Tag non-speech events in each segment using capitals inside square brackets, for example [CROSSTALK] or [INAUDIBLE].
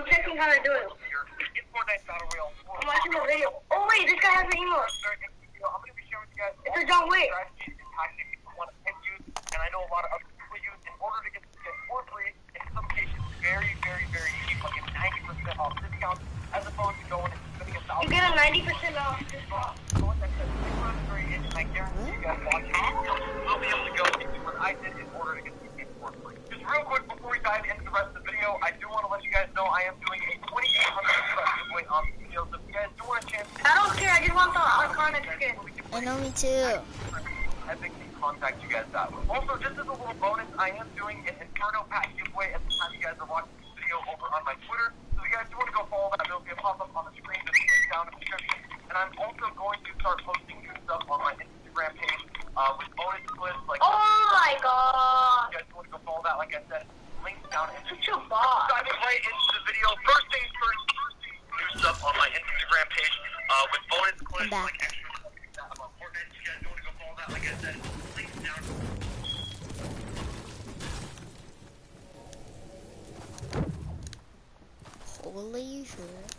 I'm checking how to do it. I'm watching the video. Oh wait, this guy has an email. It's a John Wick. And I know a lot of other people use in order to get this kit for free. In some cases, very, very, very easy. Like 90% off discount as opposed to going and spending a You thousand get a 90% off discount. So like I said, six months free, and I guarantee you guys watching will be able to go and do what I did in order to get for free. Just real quick before we dive into the rest of video, I do want to let you guys know I am doing a 2800 subscribe giveaway on the video. So if you guys do want a chance to I don't care. I just want the Ikonik skin. I know me too. I think the contact you guys that way. Also, just as a little bonus, I am doing an Inferno pack giveaway at the time you guys are watching this video over on my Twitter. So if you guys do want to go follow that, it'll be a pop-up on the screen, just link down in the description. And I'm also going to start posting new stuff on my Instagram page uh, with bonus clips. Like, Oh my if god. you guys want to go follow that, like I said, links down in the Such a boss. diving right into the video. First things first, new stuff on my Instagram page uh, with bonus clips, like extra stuff about Fortnite. You guys want to go follow that, like I said, links down. Holy shit.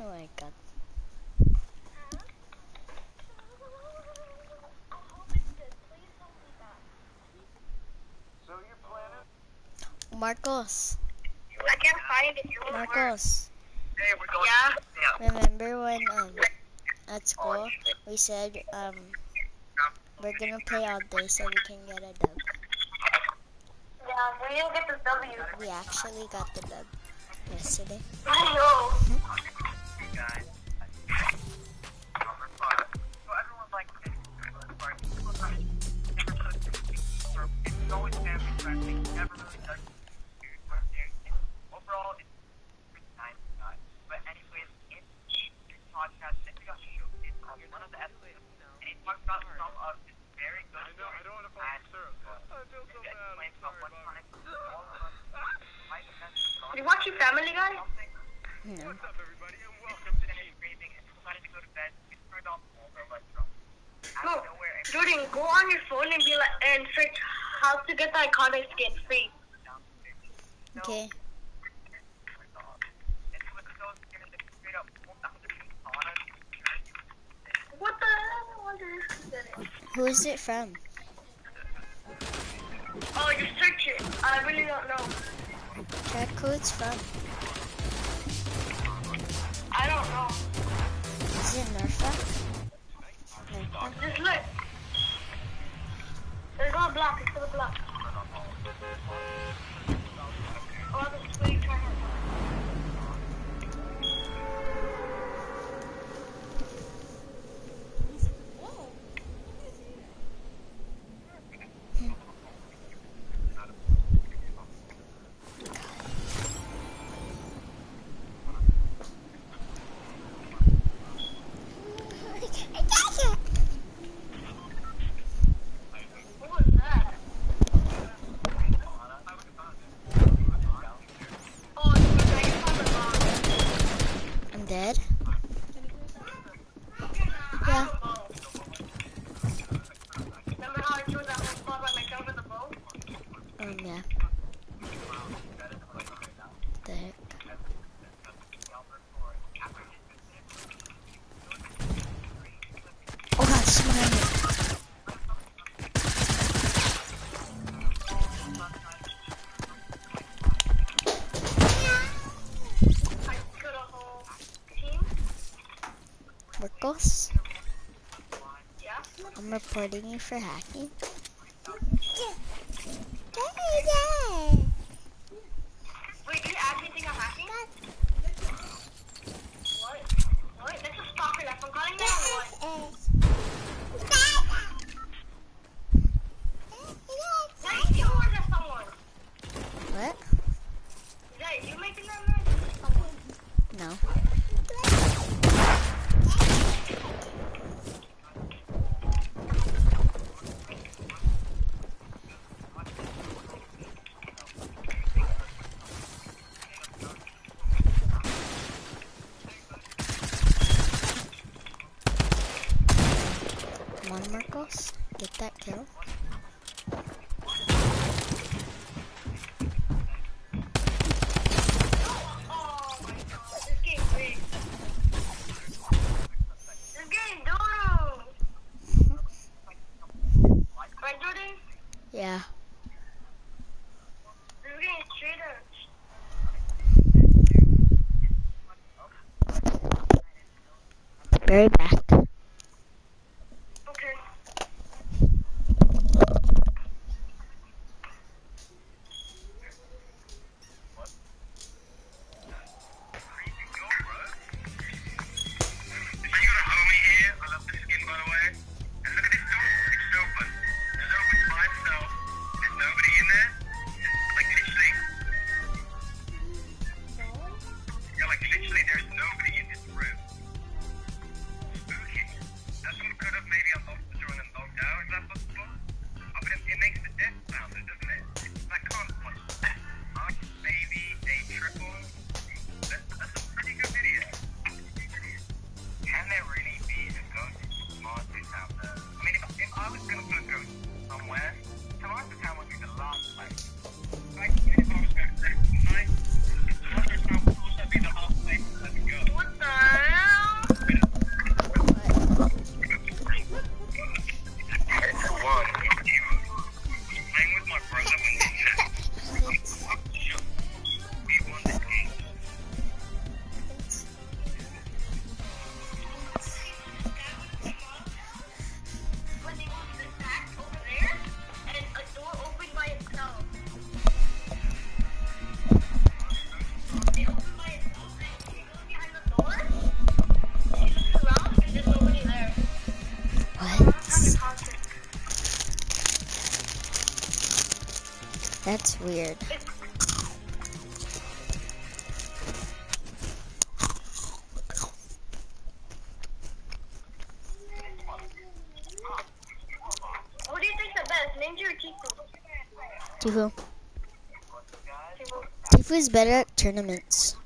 oh my god. So your plan is? Marcos, I can't find it. Marcos, Hey, we're Yeah? yeah. remember when um at school we said um we're gonna play all day so we can get a dub. Yeah, we didn't get the W. We actually got the dub yesterday. I know. guys. Number five. So everyone likes it. Sorry, people are not- It's always family friendly. Never really does food where they're- Overall, it's pretty nice guys. But anyways, in this podcast, I think I'll show you called one of the episodes. And it talks about some of this very good I know, I don't want to fall syrup. I feel so bad. I'm sorry, [LAUGHS] You watch your Family Guy? No. What's up, everybody, and welcome to Any Craving. And decided to go to bed. We turned off all the lights from. No. of nowhere, and Jordan, go on your phone and be like, and search how to get the Ikonik skin free. Okay. What the hell? I wonder you it. Who is it from? Oh, just search it. I really don't know. Check who it's from. I don't know. Is it Nerfa? Nerfa? Just look. There's no block. It's for the block. Oh, the sweet turn. Who was that? Oh, it's the dragon from the block. I'm dead. Yeah. Remember how I chose that whole spot by myself with the bow? Um, yeah. The heck? Oh god, someone on me. I killed a whole team. Marcos, Yeah. I'm reporting you for hacking. weird. Who do you think's the best, Ninja or Tfue? Tfue. Tfue. Is better at tournaments.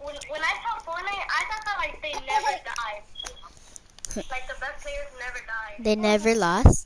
When I saw Fortnite, I thought that like they never [LAUGHS] died. Like the best players never died. They never lost?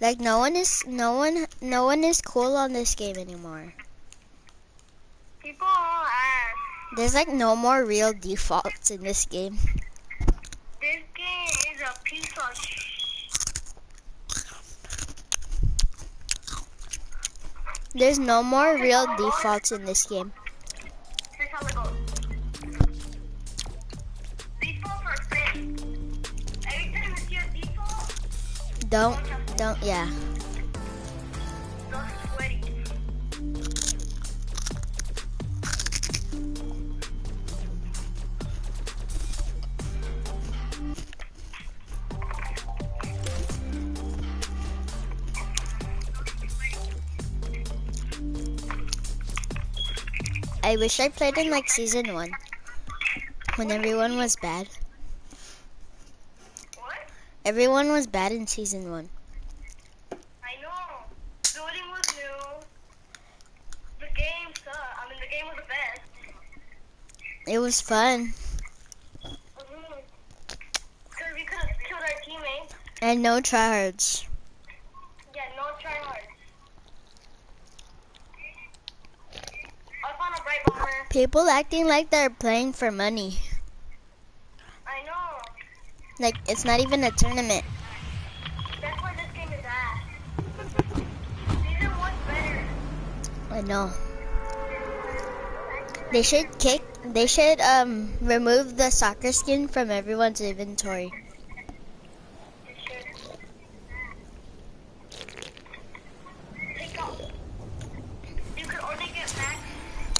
Like no one is no one no one is cool on this game anymore. People are. There's like no more real defaults in this game. This game is a piece of There's no more real defaults in this game. Wish I played in like season one when everyone was bad. What? Everyone was bad in season one. I know. Building was new. The game sucked. I mean, the game was the best. It was fun mm-hmm. Because we could have killed our teammates. and no tryhards. Yeah, no tryhards. I found a Brite Bomber. People acting like they're playing for money. I know. Like it's not even a tournament. That's why this game is ass. [LAUGHS] Season one's better. I know. They should kick. They should um remove the soccer skin from everyone's inventory. It should. Take off. You could only get max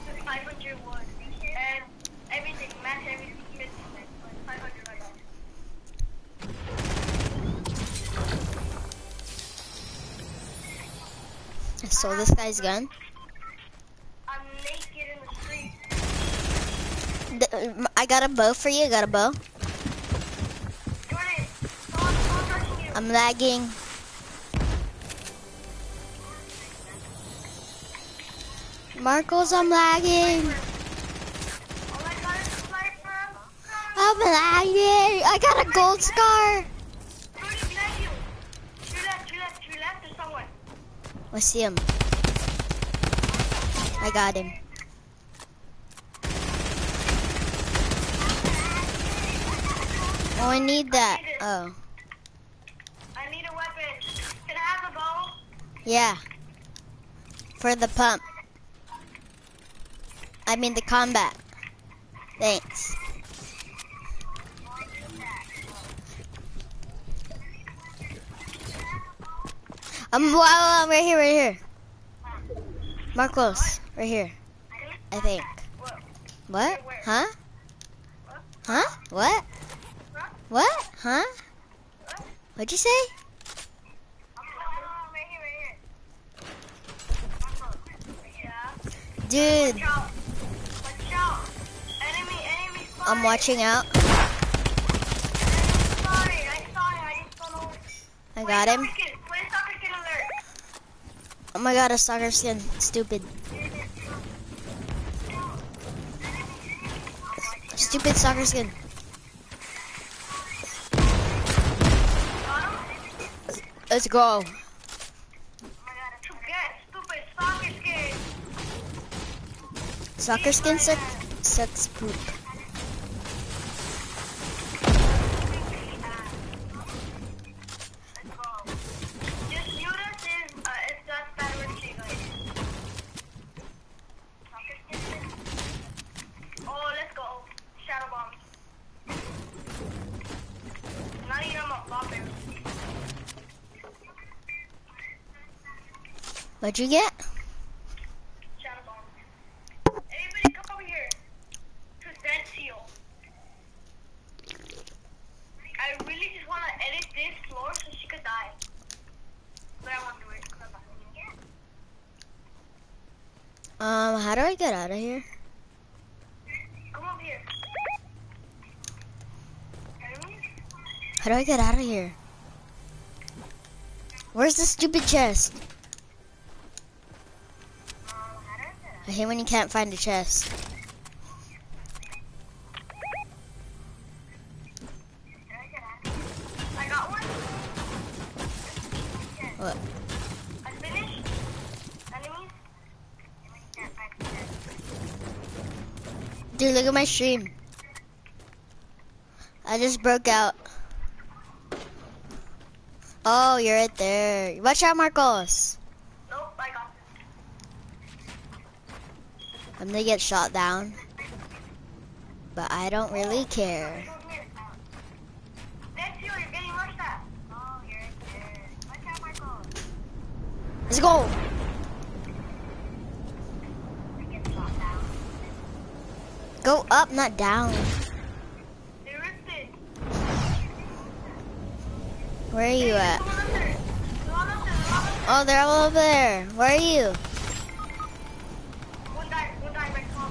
to 500 wood. And everything, max everything. 500 right now. I stole this guy's gun. I'm naked in the street. I got a bow for you. Got a bow. Jordan, someone, someone's. I'm lagging. Marcos, I'm lagging. Oh my god, it's a sniper. I'm lagging. I got a gold scar. Jordan, behind you. To your left, to your left, to your left, there's someone. I see him. I got him. Oh, I need that. Oh, I need a weapon. Can I have a bow? yeah. For the pump. I mean the combat. Thanks. Wow, wow, right here, right here. Marcos, right here. I think. What? Huh? Huh? What? What? Huh? What? What'd you say? I'm. Dude. I'm watching out. I got him. Play soccer skin. Play soccer skin alert. Oh my god, a soccer skin. Stupid. Stupid soccer skin. Let's go. Oh my god. To get stupid soccer skin. Sucks poop. Let's go. Just mute us if, uh, if that's bad with you guys. Soccer skin. Oh, let's go. Shadow bomb. Not even a bomb barrel. What'd you get? Shadow bomb. Everybody come over here. To Zen Seal. I really just want to edit this floor so she could die. But I won't do it 'cause I'm not doing it. Um, how do I get out of here? Here. How do I get out of here? Where's the stupid chest? I hate when you can't find a chest. What? Dude, look at my stream. I just broke out. Oh, you're right there. Watch out, Marcos. Nope, I got I'm gonna get shot down. But I don't really care. Let's go. Go up, not down. Where are you at? Oh, they're all over there. Where are you? One died. One died. Right, come on.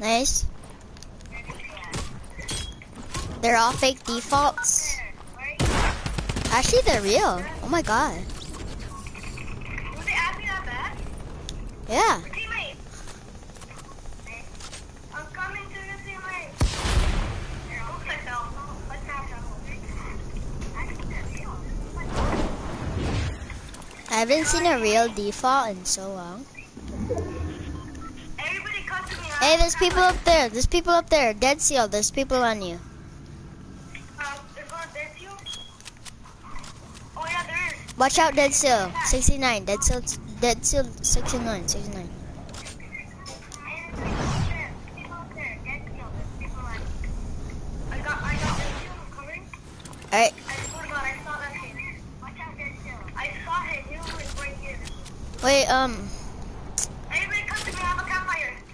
Nice. They're all fake defaults. Actually, they're real. Oh my god. Yeah. I haven't seen a real default in so long. Hey, there's people up there. There's people up there. Dead seal. There's people on you. Um? Oh yeah. Watch out, Dead seal. 69. Dead seal. Dead seal. 69. 69. I got, I got dead to I'm covering. Alright. I swear to God, I saw that kid. Watch out, dead to I saw him. He was right here. Wait, um. Everybody come to me. I have a campfire. Um,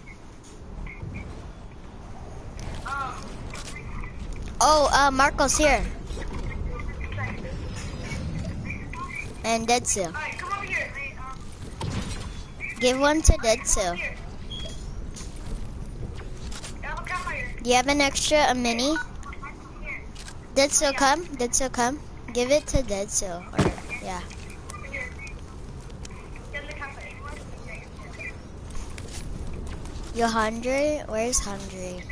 Oh, uh, Marco's here. And Dead seal. Give one to Dead seal. Do you have an extra, a mini? Dead seal, come. Dead seal, come. Give it to Dead seal. Or, yeah. Here. Get in the campfire. You hungry? Where's hungry?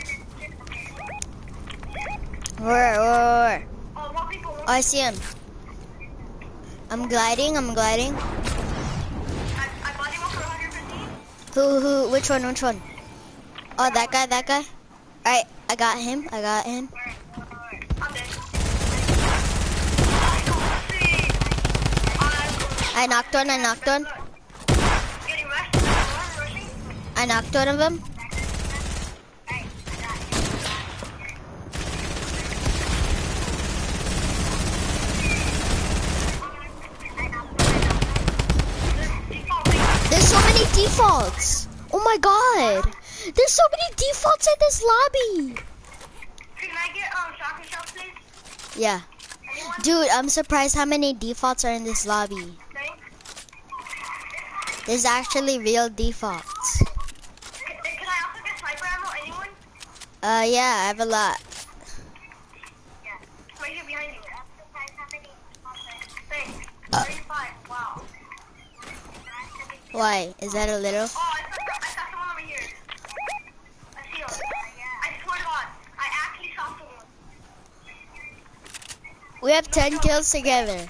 Where, where, where? Oh, I see him. I'm gliding, I'm gliding. I, I bought him for 115. Who, who, which one, which one? Oh, that guy, that guy? Alright, I got him, I got him. I knocked one, I knocked one. I knocked one of them. Hey, I got him. There's so many defaults. Oh my god. There's so many defaults in this lobby. Can I get um please? Yeah. Anyone? Dude, I'm surprised how many defaults are in this lobby. Thanks. There's actually real defaults. Can, can I also get sniper ammo? Anyone? Uh, yeah, I have a lot. Yeah. Right here behind you. Thanks. Uh. 35. Why? Is that a little? Oh, I saw, I saw someone over here. I see him. I swear to God, I actually saw someone. We have 10 kills together.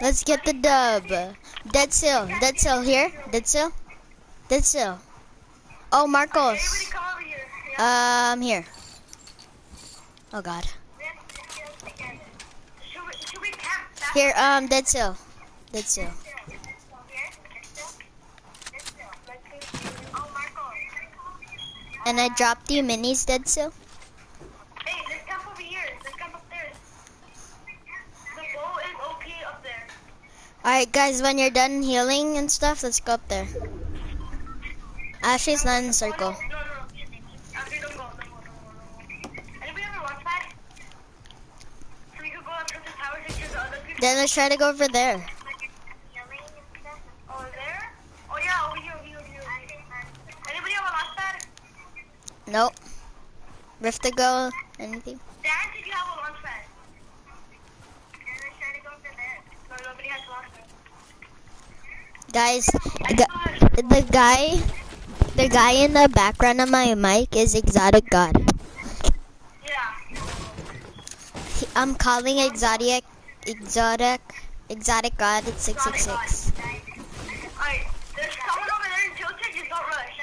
Let's get the dub. Dead seal. Dead seal here. Dead seal. Dead seal. Oh, Marcos. come over here. Um, here. Oh god. We have to kill together. Should we, should we camp? That's Here, um, dead seal. Dead seal. Oh, Marco. And I dropped you minis, dead seal. Hey, let's camp over here. Let's camp upstairs. The bow is OP up there. Alright, guys, when you're done healing and stuff, let's go up there. Ashley's not in the circle. no, no. Actually, don't go. Don't go, don't go, don't go. Anybody have a launch pad? So we could go up to the tower to kill the other people. Then let's try to go over there. Oh, there? Oh, yeah, over here, over here, over here. Anybody have a launch pad? Nope. Rift to go, anything? Dan, did you have a launch pad? let's try to go over there. No, nobody has a launch pad. Guys, the, the guy, the guy in the background of my mic is Exotic God. Yeah. He- I'm calling Exotic, Exotic, Exotic God at 666. Alright, there's someone over there in tilted, just don't rush.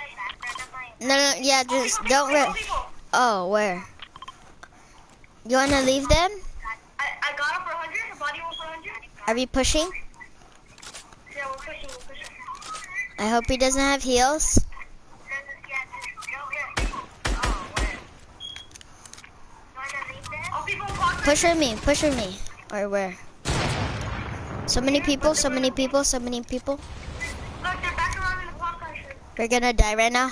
No, no, yeah, just don't people. Oh, where? You wanna leave them? I, I got him for 100, the body one for 100. Are we pushing? Yeah, we're pushing, we're pushing. I hope he doesn't have. Oh, walk Push with me, push with me. Or where? So many people, so many people, so many people. Look, they're back around in the clock country. We're gonna die right now.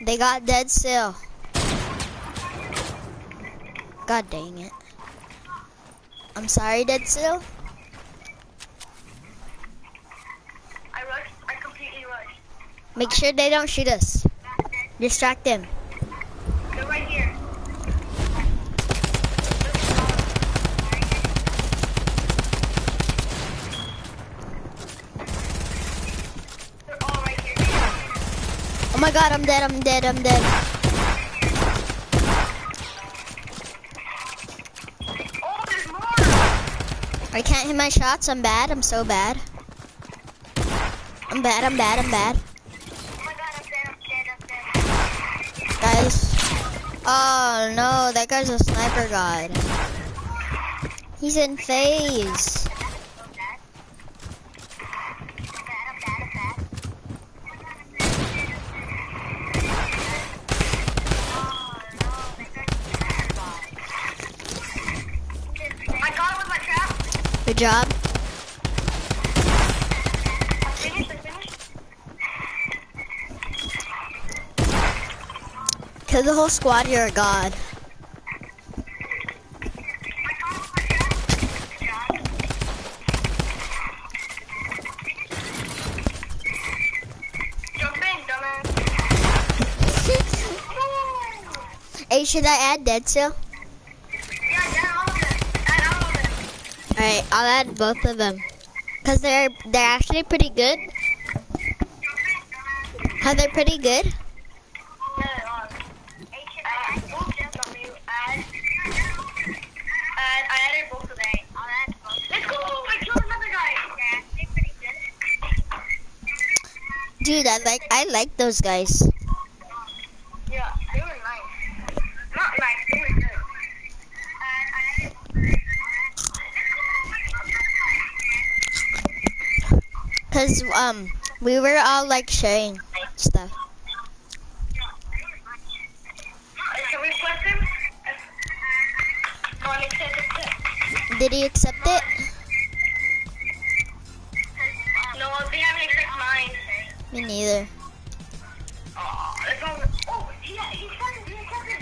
they got dead still. God dang it. I'm sorry, dead still. I rushed, I completely rushed. Make sure they don't shoot us. Distract them. They're right here. They're all right here. Oh my god, I'm dead, I'm dead, I'm dead. I can't hit my shots, I'm bad, I'm so bad. I'm bad, I'm bad, I'm bad. Oh my god, I'm dead, I'm dead, I'm dead. Guys. Oh no, that guy's a sniper god. He's in phase. I'm bad. I'm bad, I'm bad, I'm bad. Oh no, they got I got it with my trap. Good job. Kill the whole squad, you're a god. Hey, should I add dead still? Alright, I'll add both of them. Cause they're they're actually pretty good. How they're pretty good? Dude, I like Uh, oops, just on you. Add. Add. I added both of them. I'll add both. Let's go! I killed another guy. Yeah, they're pretty good. Dude, I like I like those guys. Yeah, they were nice. Not nice, they were good. Cause um we were all like sharing stuff. Can we flip him? No, I accept it. Did he accept it? No, they haven't accepted mine. Me neither. That's all. He, he accepted, he accepted.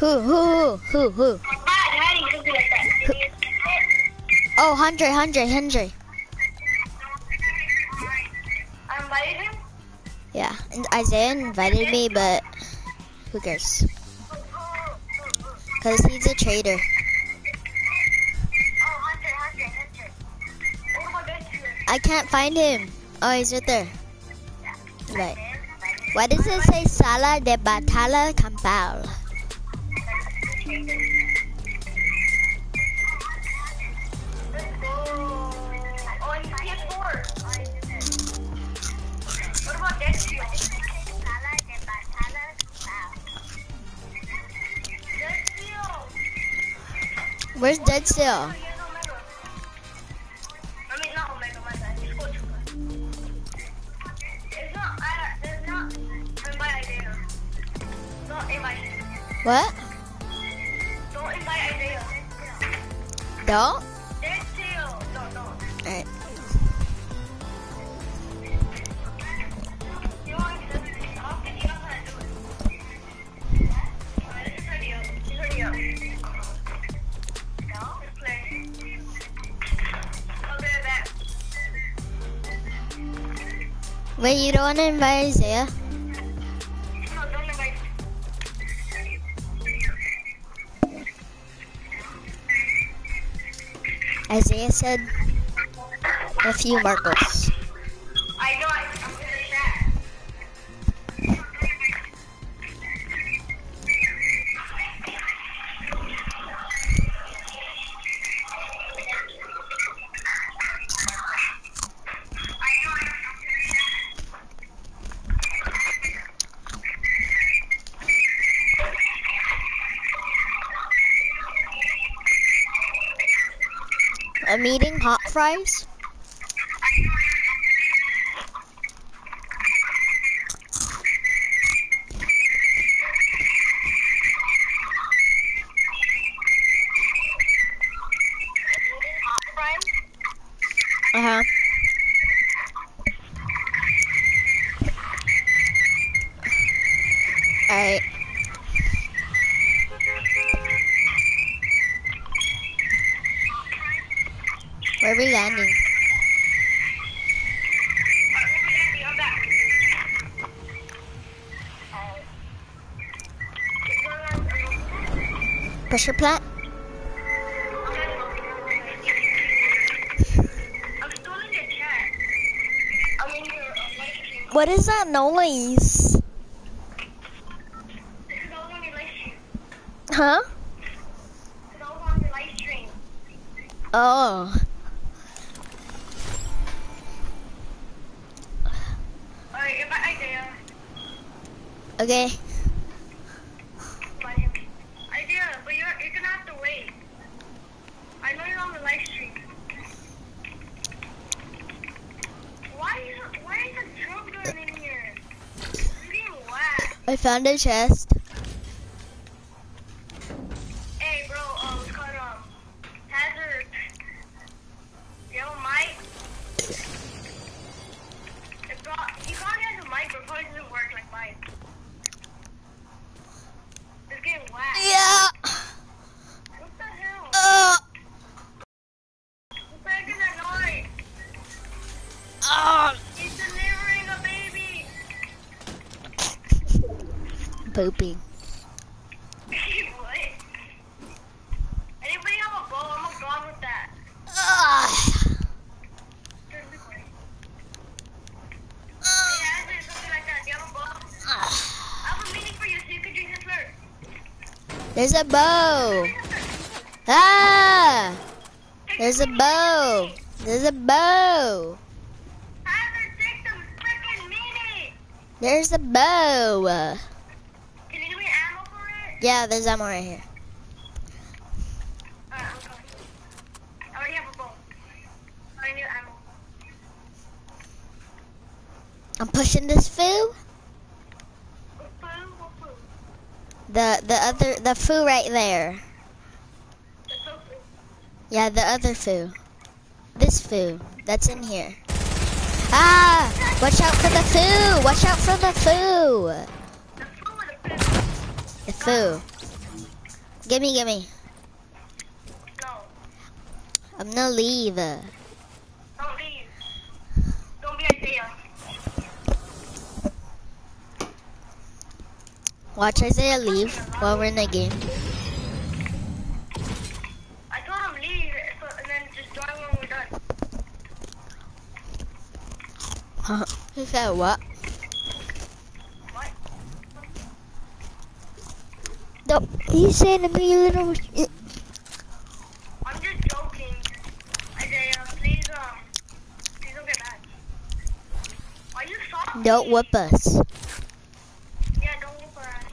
Who who who who who? Bad, hiding something like that. Did he accept it? Oh, Hundred, Hundred, Hundred. Isaiah invited me, but who cares? Cause he's a traitor. I can't find him. Oh, he's right there. Right. Why does it say Sala de Batalla Campal? Idea. Don't invite What? Don't invite Isaiah. Don't? You don't want to invite Isaiah? Isaiah said a few Marcos. fries? Uh-huh. Alright. Pressure plant? What is that noise? Huh? Oh. Okay. Idea, but you're, you're gonna have to wait. I know you're on the live stream. Why is why is a drum gun in here? I'm being whacked. I found a chest. Hey, bro, uh, what's called, um, Hazard. You have a mic? It brought, he probably has a mic, but it probably doesn't work like mine. It's getting whacked. Yeah. What the hell? Uh, What the heck is that noise? uh, He's delivering a baby! pooping. what? Anybody have a bow? I'm gone with that. Uh, Turn this way. uh, Hey, Hazard, something like that. Do you have a bow? uh. I have a meeting for you so you can drink this first. There's a bow. Ah! There's a bow. There's a bow. Hazard, take the freaking meeting! There's a bow. Can you give me ammo for it? Yeah, there's ammo right here. Alright, I'm coming. I already have a bow. I need ammo. I'm pushing this foo. What food? What food? The the other the foo right there. Yeah, the other foo. This foo that's in here. Ah! Watch out for the foo! Watch out for the foo! The foo. Gimme, gimme. I'm gonna. Leave. Don't be Isaiah. Watch Isaiah leave while we're in the game. I told him leave, and then just join when we're done. [LAUGHS] he said what? What? No, he said to me little. I'm just joking. Isaiah, please, um, please don't get mad. Are you soft? Don't whip us. Yeah, don't whoop her ass.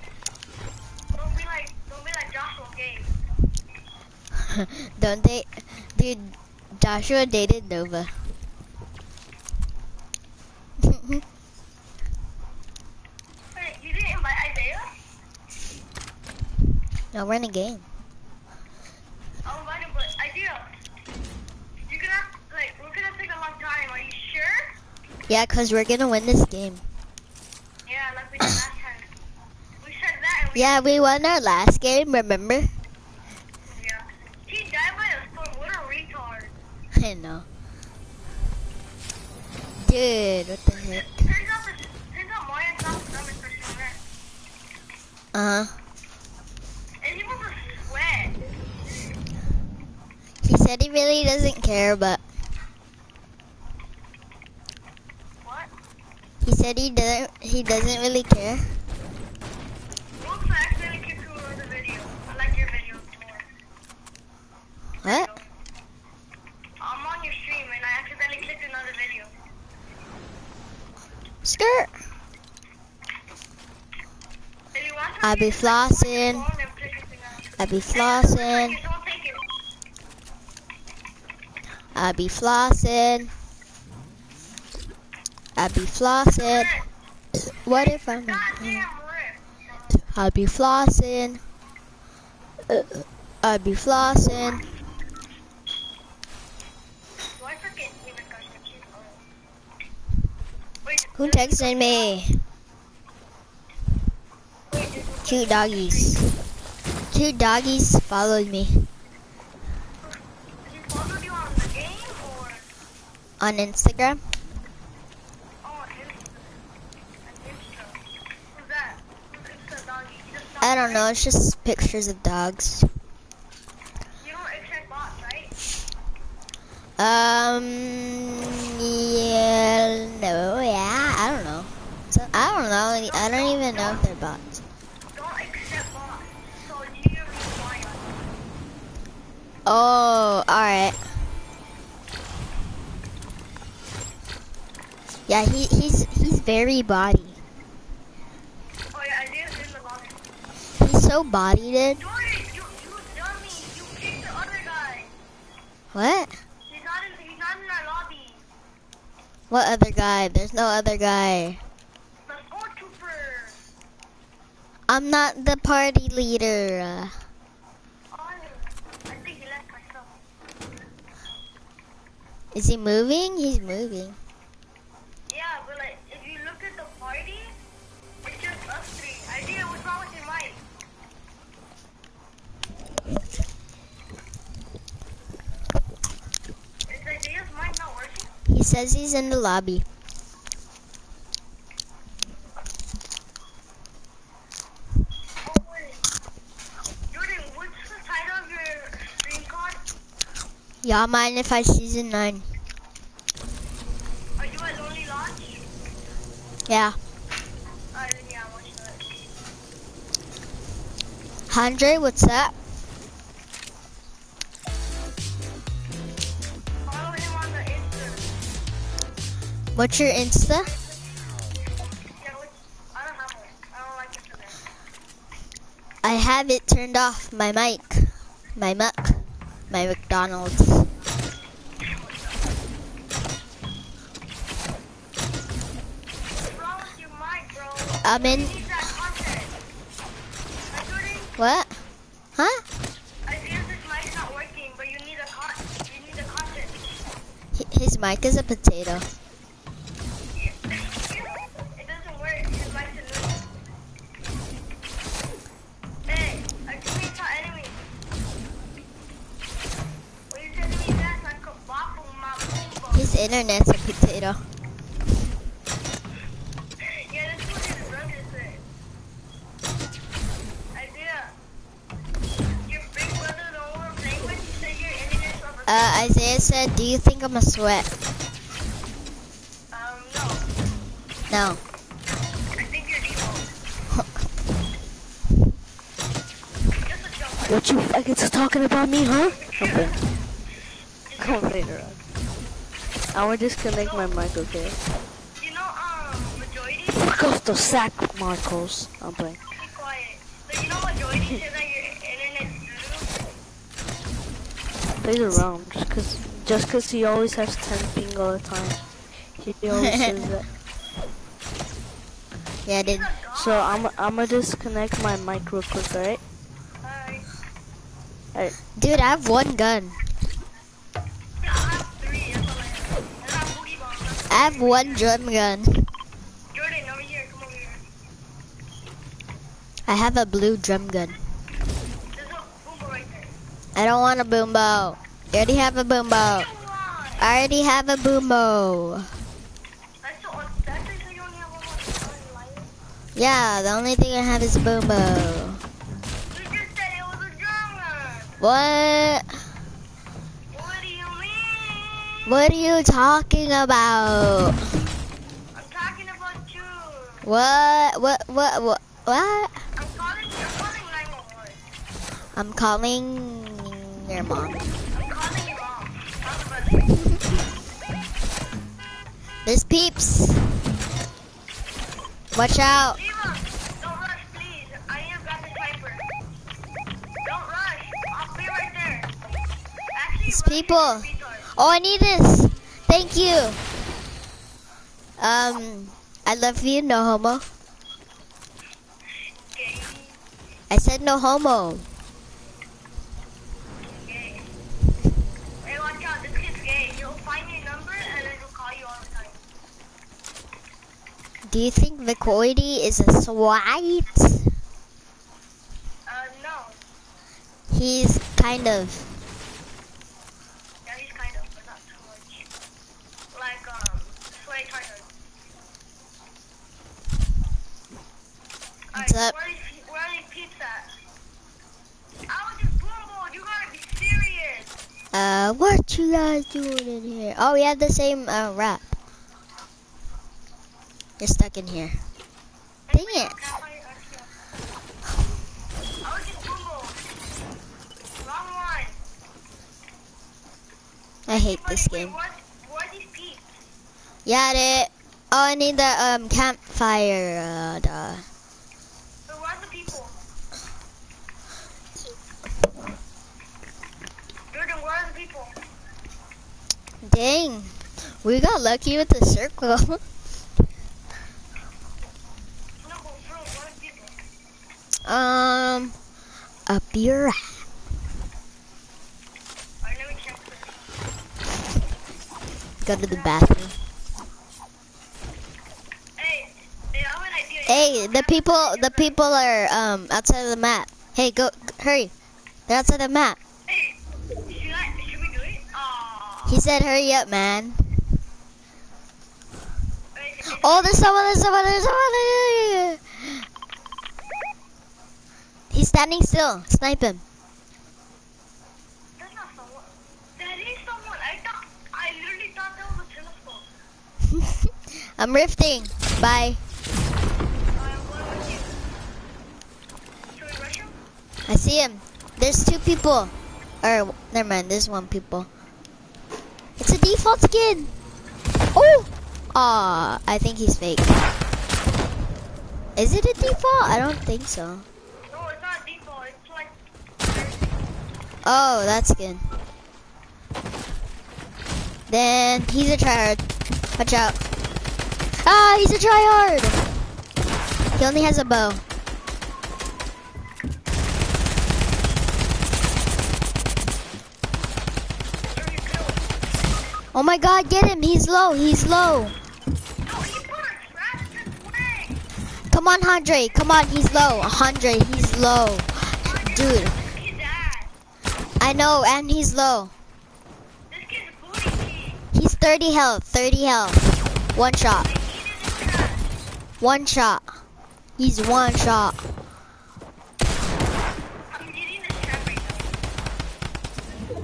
Don't be like, don't be like Joshua Gay. Don't they? Dude, Joshua dated Nova. [LAUGHS] Hey, you didn't invite Isaiah? no, we're in a game. I'll invite him, but Isaiah, you're gonna like, we're gonna take a long time. Are you sure? Yeah, cause we're gonna win this game. Yeah, like we did last time. We said that and we Yeah, we won our last game. Remember? Yeah. He died by a storm. What a retard. I know. Dude, what the heck? Turns out, the, turns out Mayan's not the dumbest person on earth. Uh huh. And he was a sweat. He said he really doesn't care, but What? he said he doesn't. He doesn't really care. Oops, I accidentally clicked to another video. I like your videos more. What? I'm on your stream and I accidentally clicked another video. Skirt. If you want I be flossing. I be flossing. I be flossing. I be flossing. What if I'm? I be flossing. I be flossing. Who texted me? Cute doggies. Cute doggies followed me Did he follow you on the game or on Instagram. oh, Insta? On Insta. Who's that? Who's Insta doggy? He just I don't know, it's just pictures of dogs. You don't accept bots, right? Um, yeah, no, yeah, I don't know. So, I don't know, I don't even know if they're bots. Don't accept bots. So you rely on them. Oh, alright. Yeah, he, he's, he's very body. Oh yeah, I did in the lobby. He's so body, dude. Jordan, you, you dummy. You kicked the other guy. What? He's not in, he's not in our lobby. What other guy? There's no other guy. The stormtrooper. I'm not the party leader. Uh, Oh, I think he left myself. Is he moving? He's moving. Yeah, but like, if you look at the party, it's just us three. I Idea, what's wrong with your mic? Is Idea's mic not working? He says he's in the lobby. Oh, wait. Jordan, what's the title of your stream card? Y'all mind if I season 9? Are you at Lonely Lodge? Yeah. Alright, then yeah, I that. Andre, what's up? Follow him on the Insta. What's your Insta? Yeah, which, I don't have one. I don't like Instagram. I have it turned off. My mic. My muck. My McDonald's. I'm in. What? Huh? His mic is a potato. With, he said your internet's over. Uh, Isaiah said, do you think I'm a sweat? um, no. No. I think you're evil. Just a joke. What you faggots talking about me, huh? Okay. [LAUGHS] Come later on. I will disconnect my mic, okay? You know, um, majority? Fuck off the sack, Marcos. I'm playing. Be quiet. So you know majority said that your internet's doo Plays around just cause, just cause he always has 10 ping all the time. He [LAUGHS] always says that. Yeah, dude. So I'm I'm gonna disconnect my mic real quick, alright? Alright. Dude, I have one gun. Yeah, I have three. That's all I have. And I have boogie bombs. That's I have one drum gun. Jordan, over here. Come over here. I have a blue drum gun. There's a boomer right there. I don't want a boombo. You already have a boombo. I already have a boombo. That's the only, that's the you only have one more lion. Yeah, the only thing I have is a boombo. You just said it was a drum gun. What? What do you mean? What are you talking about? I'm talking about you. What? What? What? What? What? I'm calling, I'm calling 911. I'm calling your mom. I'm calling you mom. Talk about it. [LAUGHS] There's peeps. Watch out. Leave. Don't rush, please. I need to grab the sniper. Don't rush. I'll be right there. Actually, These rush people. Oh, I need this. Thank you. Um, I love you. No homo. I said no homo. Gay. Hey, watch out. This kid's gay. He'll find your number and then he'll call you all the time. Do you think Vicoidi is a swite? Uh, no. He's kind of. Yeah, he's kind of, but not too much. Like, um, Sway Tiger. What's up? Where are, these, where are these peeps at? I was just Boombo, you gotta be serious. Uh, what you guys doing in here? Oh, we have the same uh, rap. You're stuck in here. Dang it. I was just Boombo. Wrong one. I hate this game. What, what are these peeps? Yeah, it. Oh, I need the um campfire. Uh, the. So where's the people? Jordan, where are the people? Dang, we got lucky with the circle. [LAUGHS] Um, up this. Go to the bathroom. Hey. Hey, the people, the people are um outside of the map. Hey, go, hurry. They're outside the map. Hey, should I, should we do it? Aw. He said, "Hurry up, man." Oh, there's someone, there's someone, there's someone. He's standing still. Snipe him. Not someone. That is someone. I thought, I literally thought that was a telescope. [LAUGHS] I'm rifting. Bye. Alright, what about you? Should we rush him? I see him. There's two people. Or, never mind, there's one people. It's a default skin. Oh! Aw, I think he's fake. Is it a default? I don't think so. No, it's not default. It's like, Oh, that's good. Then he's a tryhard. Watch out. Ah, he's a tryhard. He only has a bow. there you go. Oh my god, get him. He's low. He's low. Come on, Andre. Come on, he's low. Andre, he's low. Dude, I know, and he's low. He's 30 health. 30 health. One shot. One shot. He's one shot.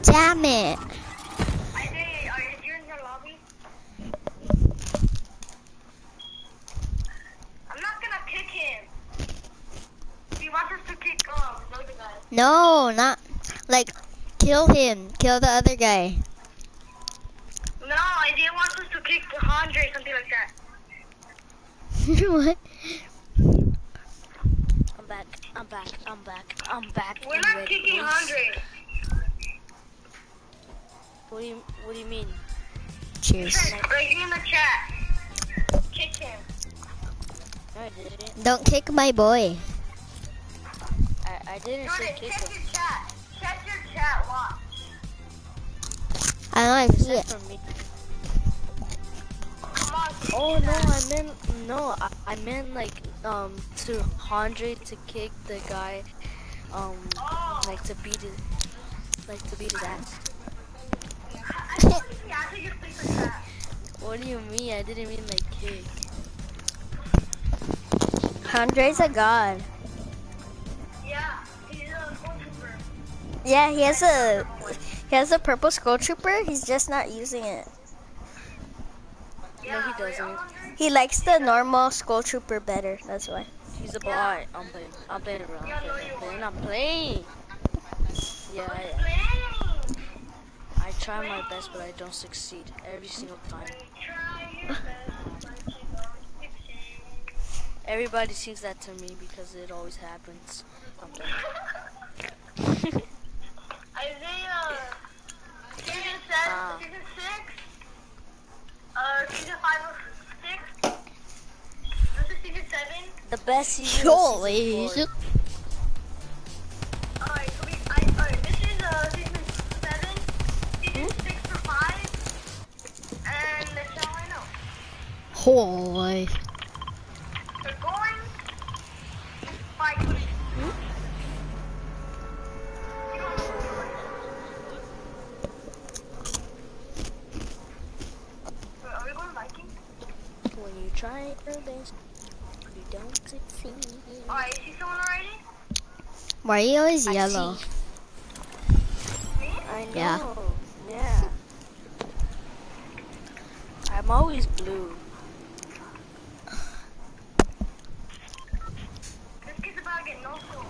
Damn it. Isaiah, are you in the lobby? I'm not gonna kick him. He wants us to kick um the other guy. No, not like kill him. Kill the other guy. No, Isaiah wants us to kick the Andre, something like that. [LAUGHS] what? I'm back. I'm back. I'm back. I'm back. We're not ready, kicking boys. Andre. What do you What do you mean? Cheers. Right here in the chat. Kick him. No, I didn't. Don't kick my boy. I, I didn't Jordan, kick check your chat. Check your chat. Watch. I know I It's see not it. from me. Come on. Oh no, chat. I meant no. I, I meant like um to Andre to kick the guy, um Oh. like to beat it, like to beat his ass. I think we have to just click the chat. What do you mean? I didn't mean like kick. Andre's a god. Yeah, he has a he has a purple skull trooper. He's just not using it. No, he doesn't. He likes the normal skull trooper better. That's why. He's a boy. Yeah. I'm playing. I'm playing around. I'm playing. I'm playing. Yeah, I, I try my best, but I don't succeed every single time. Try your best, but you don't succeed. Everybody sees that to me because it always happens. [LAUGHS] I'm playing. Isaiah, season seven, Ah. season six, uh, season five or six. This is season seven. The best season. was Holy season four. Alright, so we, I, alright, this is uh season seven, season six for five, and that's all I know. Holy. They're going by Twitch. You don't try your best. You don't succeed. Alright, is he someone already? Why are you always I yellow? See. I know. Yeah. yeah. I'm always blue. This kid's about to get no school.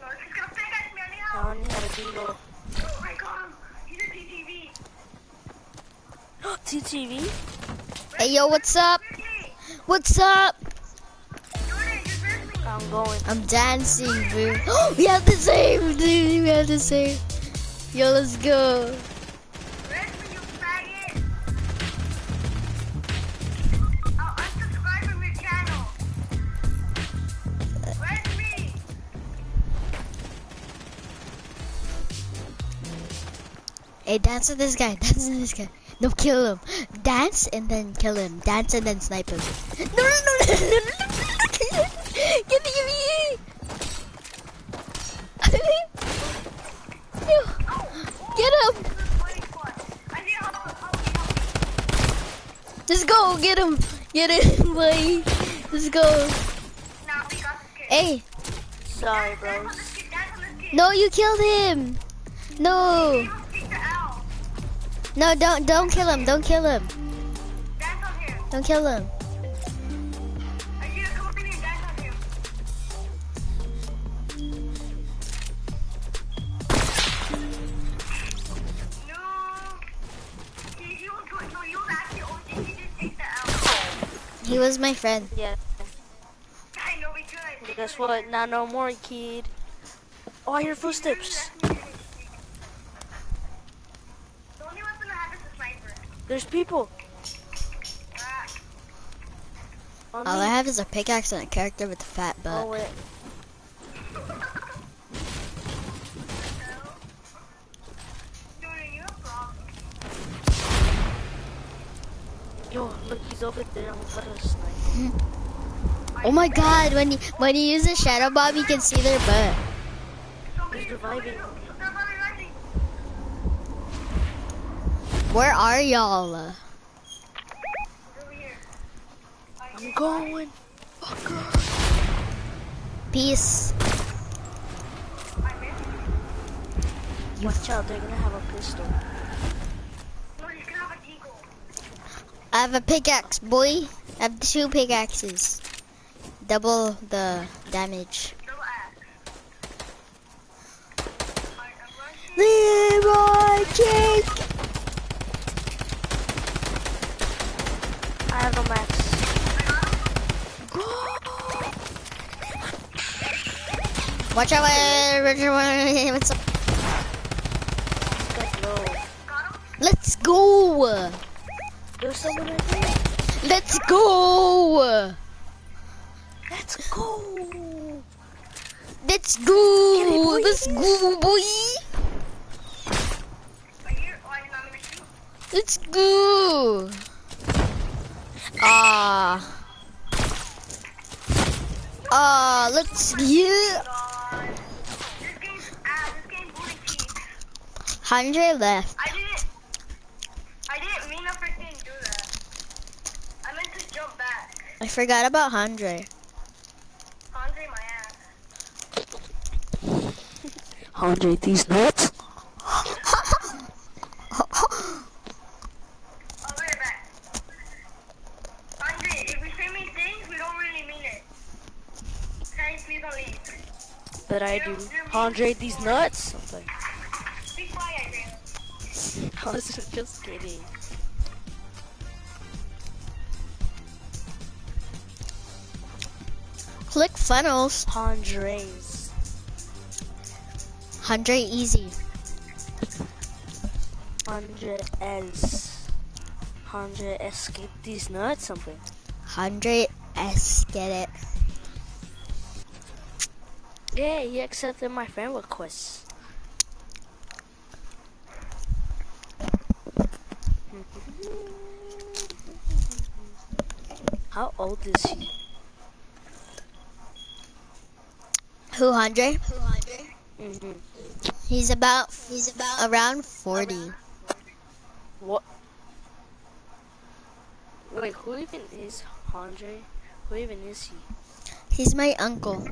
No, this kid's gonna fake at me, I need I help. only have a deagle. Oh my god, he's a TTV. [GASPS] Hey yo, what's up? What's up? Jordan, you where's me? I'm going. I'm dancing, bro. [GASPS] we have the same, [LAUGHS] dude. We have the same. Yo, let's go. Where's me, you? I'll unsubscribe your channel. Where's me? Hey, dance with this guy. [LAUGHS] Dance with this guy. No, kill him. Dance and then kill him. Dance and then snipe him. No, no, no, no, no, no, no, no. Give me, give me. [LAUGHS] Get him. This is funny squad. I need help, help me, help me. Let's go. Get him. Get him, [LAUGHS] boy. Let's go. Nah, we got this kid. Hey, Sorry, Dance on bros. this kid, dance on this kid. no, you killed him. No, no, don't, don't kill him. Don't kill him. Dance on him. Don't kill him. I need to come over here and dance on him. No. He, he was good. No, he was actually OG. He just take the L. He was my friend. Yeah. I know we could. Guess what? Not no more, kid. Oh, I hear footsteps. The only weapon I have is a sniper. There's people. All. I have is a pickaxe and a character with a fat Oh, butt. wait. a problem. Yo, look, he's over there. Snipe. Hmm. Oh my god, when he, when you use a shadow bomb you can see their butt. He's reviving. somebody, they're reviving. Where are y'all? I'm going. Peace. Watch out, they're gonna have a pistol. No, he's gonna have a deagle. I have a pickaxe, boy. I have two pickaxes. Double the damage. Double axe. Alright, Leroy Jake. I have a max. Watch out, Richard. What's up? Guys, low. Got him? Let's go. There's someone right there. Let's go. Let's go. Let's go. Get it, boy. Let's go, boy. Right here? Ah. Ah, this game booty cheeks. Hundred left. I didn't. I didn't mean to freaking do that. I meant to jump back. I forgot about hundred. Andre, my ass. Andre, these nuts. I'll be right back. Andre, if we say mean things, we don't really mean it. Okay, please don't leave. But I do. Andre, these nuts. Something. Be quiet, Adrian. I was just kidding. Click funnels. Andres. Hundred easy. Andre S. Andre escape these nuts. Something. Hundred S. Get it? Yeah, he accepted my friend request. How old is he? Who hundred? Mm-hmm. He's about. He's about around forty. What? Wait, who even is Andre? Who even is he? He's my uncle.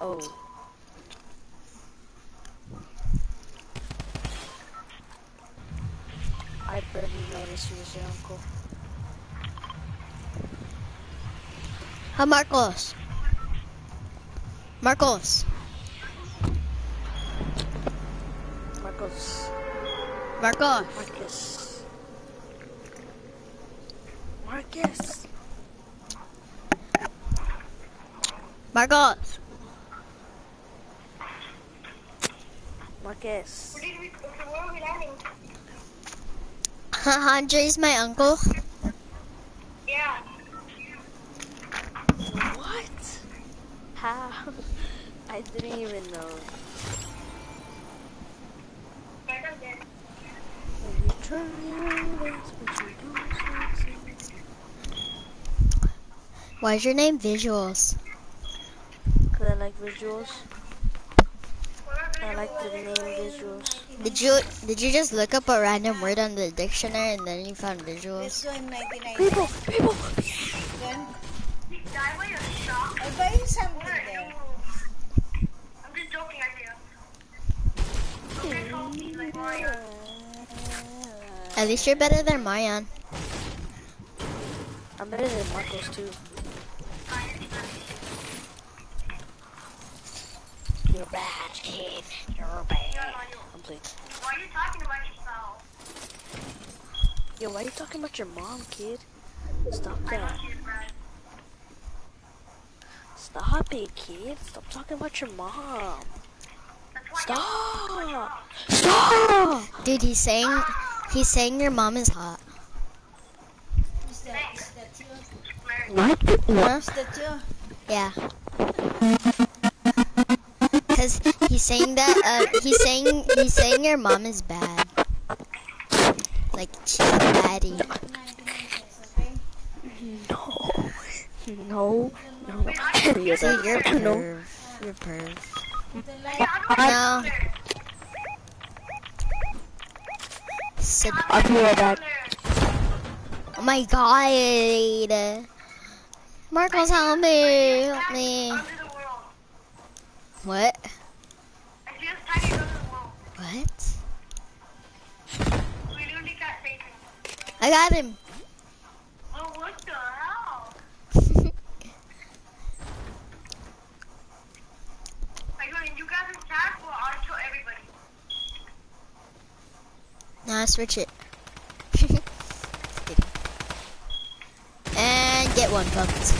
Oh. I barely noticed he was your uncle. Hi, Marcos. Marcos. Marcos. Marcos. Marcus. Marcus. Marcos. Where did we, where are we landing? [LAUGHS] Andre's my uncle. Yeah. What? How? [LAUGHS] I didn't even know. Right on there. When you try your best, but you don't succeed. Why is your name Visuals? Cause I like visuals. Where are I like the name visuals. Did you did you just look up a random word on the dictionary and then you found visuals? This one, 99 People, people. Then, we? Guy, where you shop? I'll buy you something Where are there. you? I'm just joking, I feel. Okay, mm. so he's like Mario. At least you're better than Marion. I'm better than Marcos too. You're bad, kid. You're bad. I'm playing. Why are you talking about yourself? Yo, why are you talking about your mom, kid? Stop that. know she's bad. Stop it, kid. Stop talking about your mom. Stop. Stop. Dude, he's saying he's saying your mom is hot. Is that, is that you? What? Huh? Is that you? Yeah. Cause he's saying that uh he's saying he's saying your mom is bad. Like she's a baddie. 99 cents, okay? No. No. No. yes, I Dude, you're a no. You're perv. Then like, How do I No. get there? Sid- I'll be right back. oh my god. Marcos, help me. Help me. Under the world. What? I just tiny under the world. What? Got I got him. Oh, what the hell? [LAUGHS] You, you guys in chat or I'll show everybody? Nah, switch it. [LAUGHS] and get one pumped.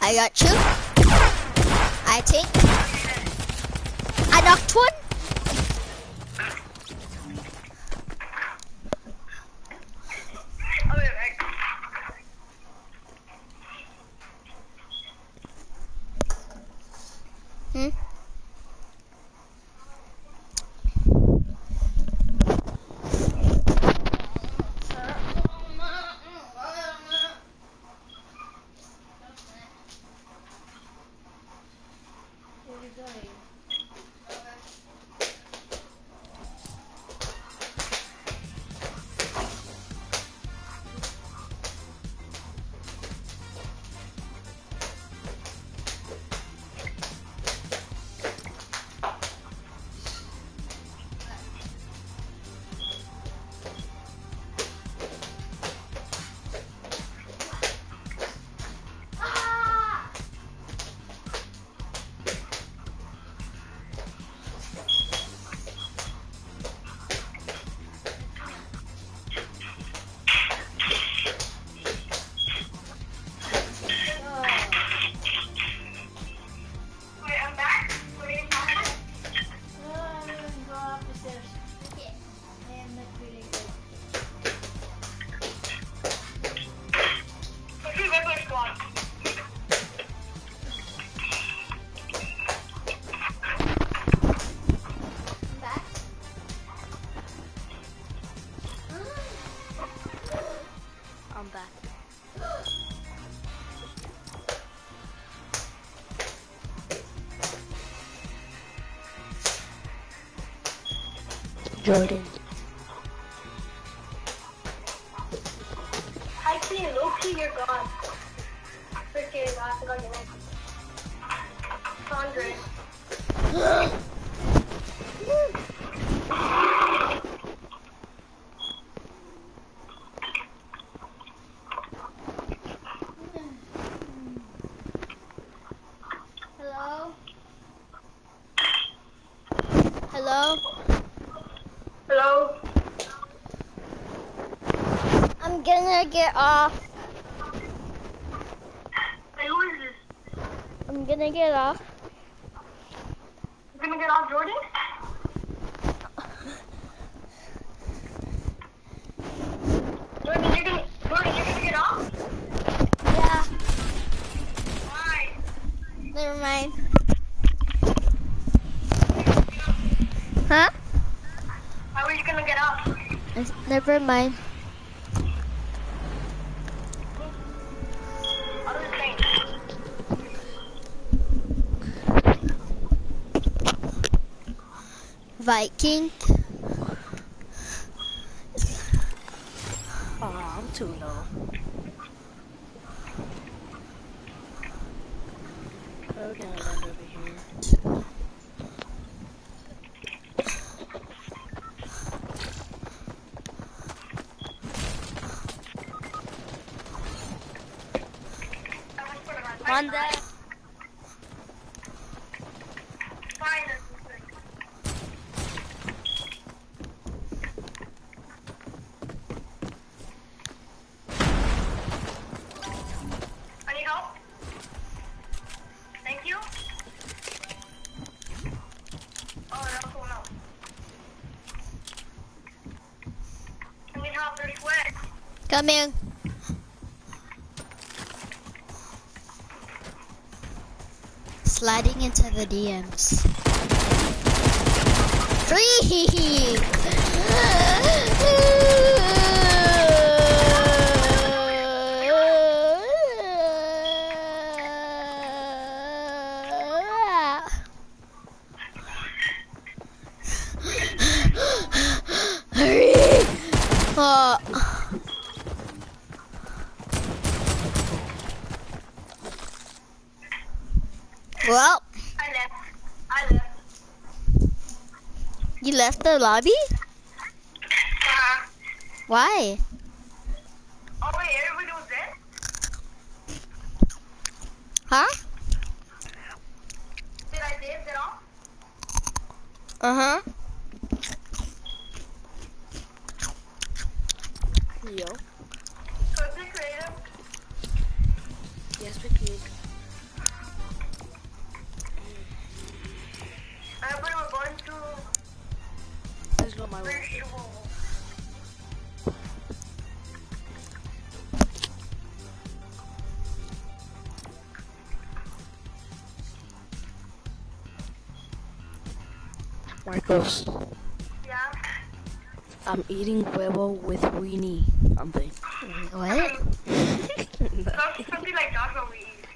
I got two. I think. I knocked one. Jordan. Actually, Loki, you're gone. Freaking, I forgot your name. Andre. [GASPS] [GASPS] mind. Viking. Oh, I'm too low. How can I land over here? I was put on On the Fine. I need help. Thank you. Oh, that's cool now. I need help. There's sweat. Coming. Sliding into the DMs. Free! [LAUGHS] Hurry! Oh. Well, I left. I left. you left the lobby? Uh-huh. Why? Oh, wait, everybody was there? Huh? Did I save it all? Uh huh. Yo. So is creative? Yes, because Everybody my way. Marcos, Yeah. I'm eating huevo with weenie. I'm. What? Something like that when we eat.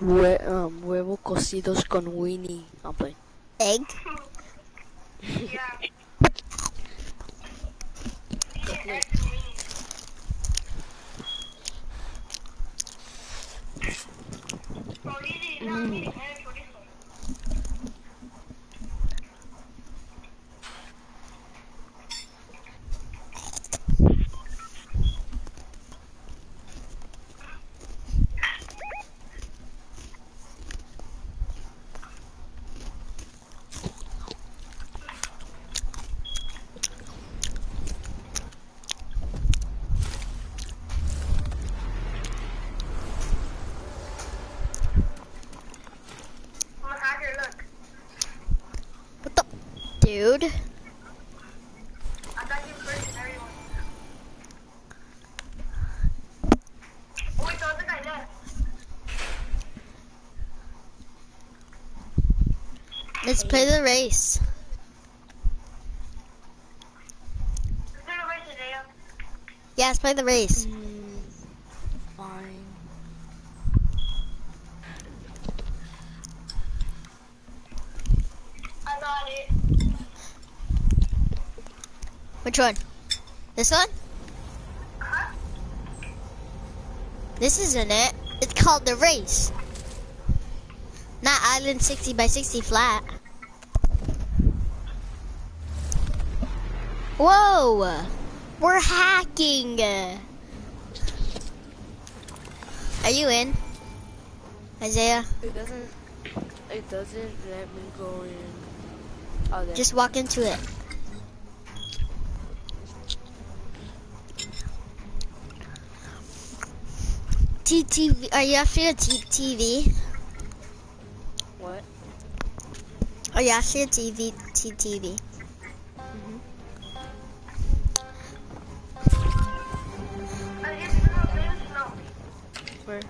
Hue um, huevo cocidos con weenie. I'm. Egg? Yeah. Eating eggs and weenies. Oh, easy. Now I'm eating eggs. What is it? I'm a hacker, look. What the? Dude. I got you first and everyone. Oh, wait, the other guy left. Let's play the race. Yeah, let's play the race. Mm, fine. I got it. Which one? This one? Uh-huh. This isn't it. It's called the race. Not Island 60 by 60 flat. Whoa! We're hacking! Are you in? Isaiah? It doesn't. It doesn't let me go in. Oh. Just walk into it. TTV, are you after a TTV? what? Are you after a TV, TTV? I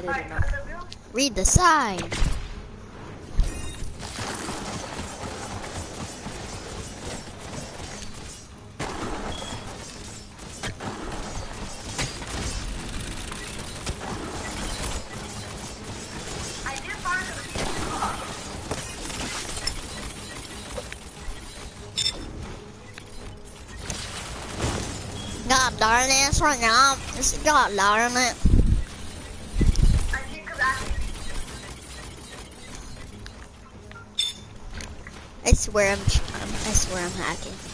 didn't know. Read the sign. Right now. It's God darn it. I think of that. I swear I'm, I swear I'm hacking.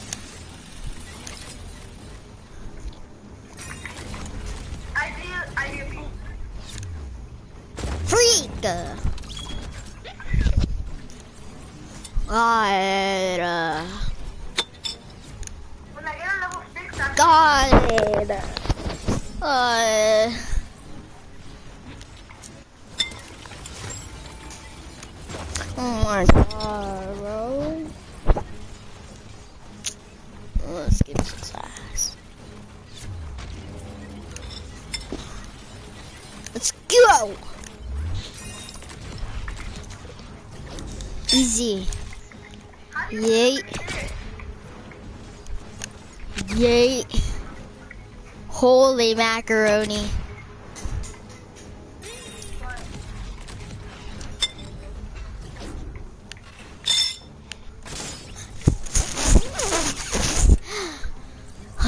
[SIGHS]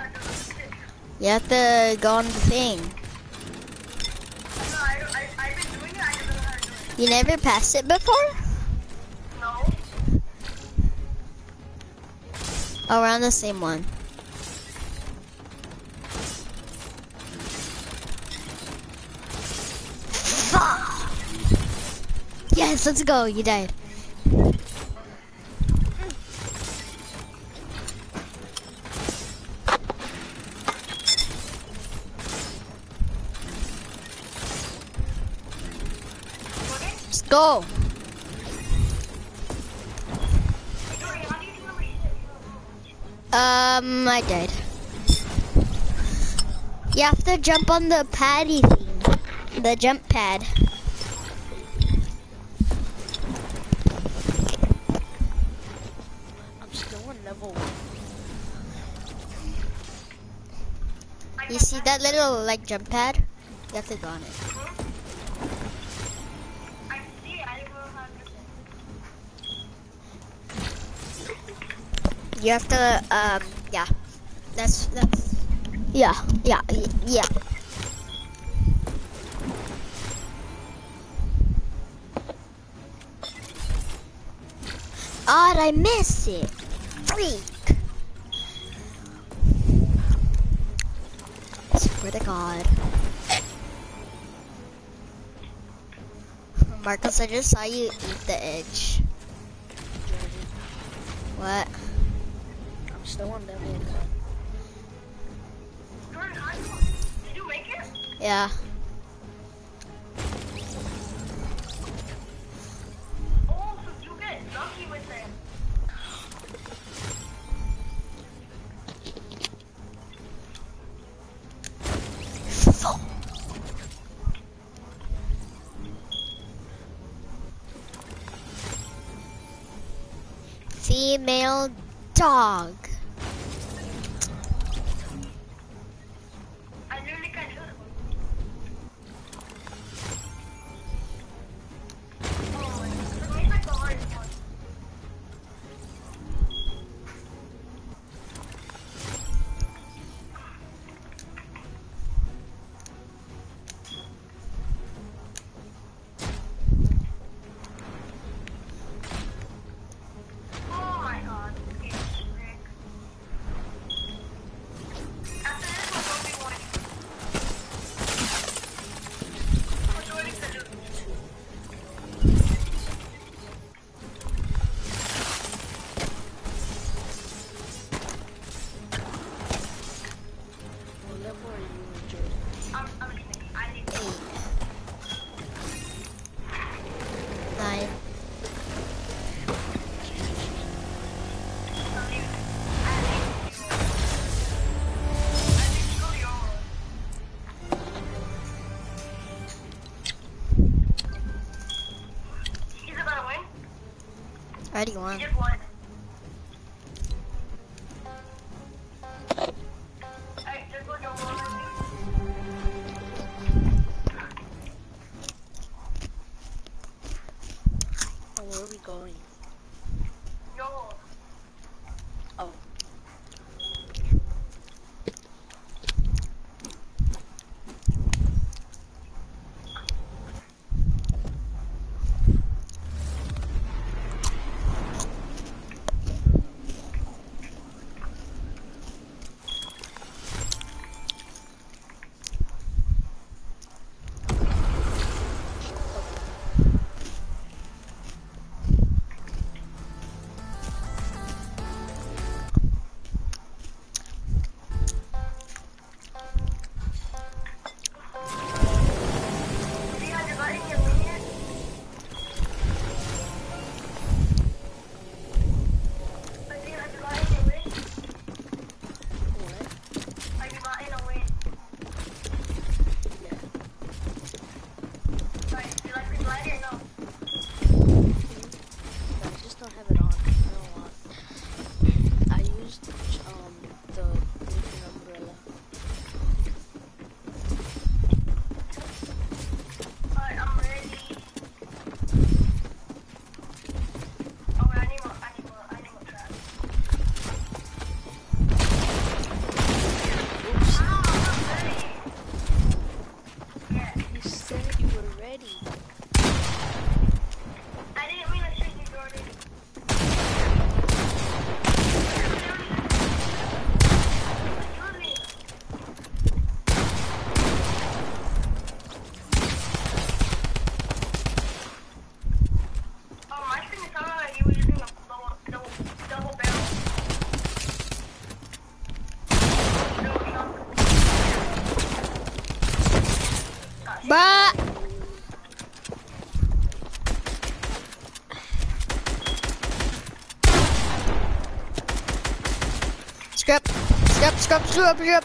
to do number 6. You have to go on the thing. No, I, I, I've been doing it, I just don't know how to do it. You never passed it before? No. Oh, we're on the same one. Fuck. Yes, let's go. You died. Um, I died. You have to jump on the paddy thing. The jump pad. I'm still on level one. You see that little, like, jump pad? You have to go on it. You have to, um, yeah. That's, that's, yeah, yeah, yeah. Odd, I miss it. Freak. Swear to God. Marcus, I just saw you eat the edge. What? Level one. You make it? Yeah. Oh, so you get lucky with it. Female dog. Freddy won. Скажи, привет!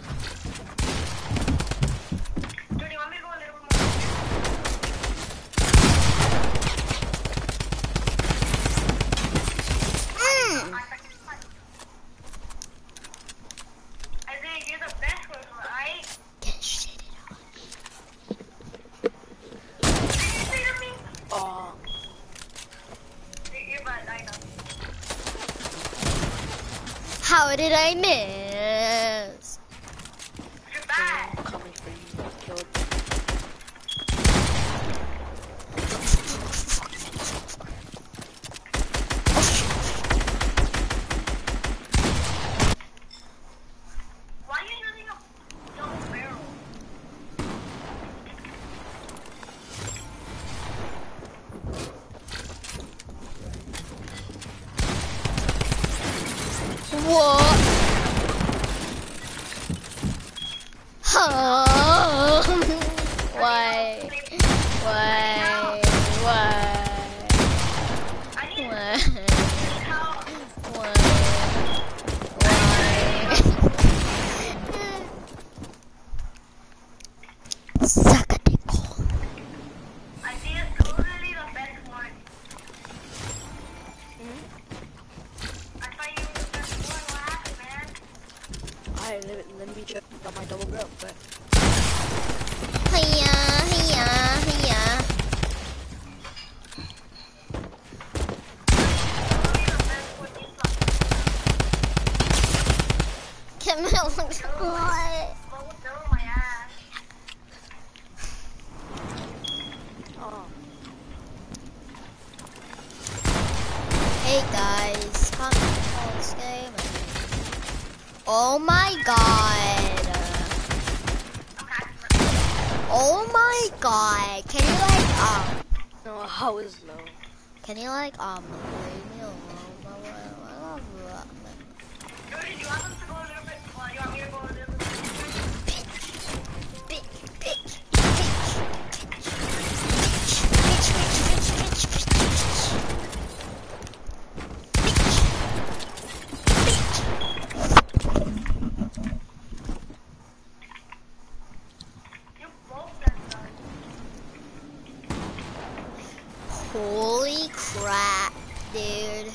Holy crap, dude.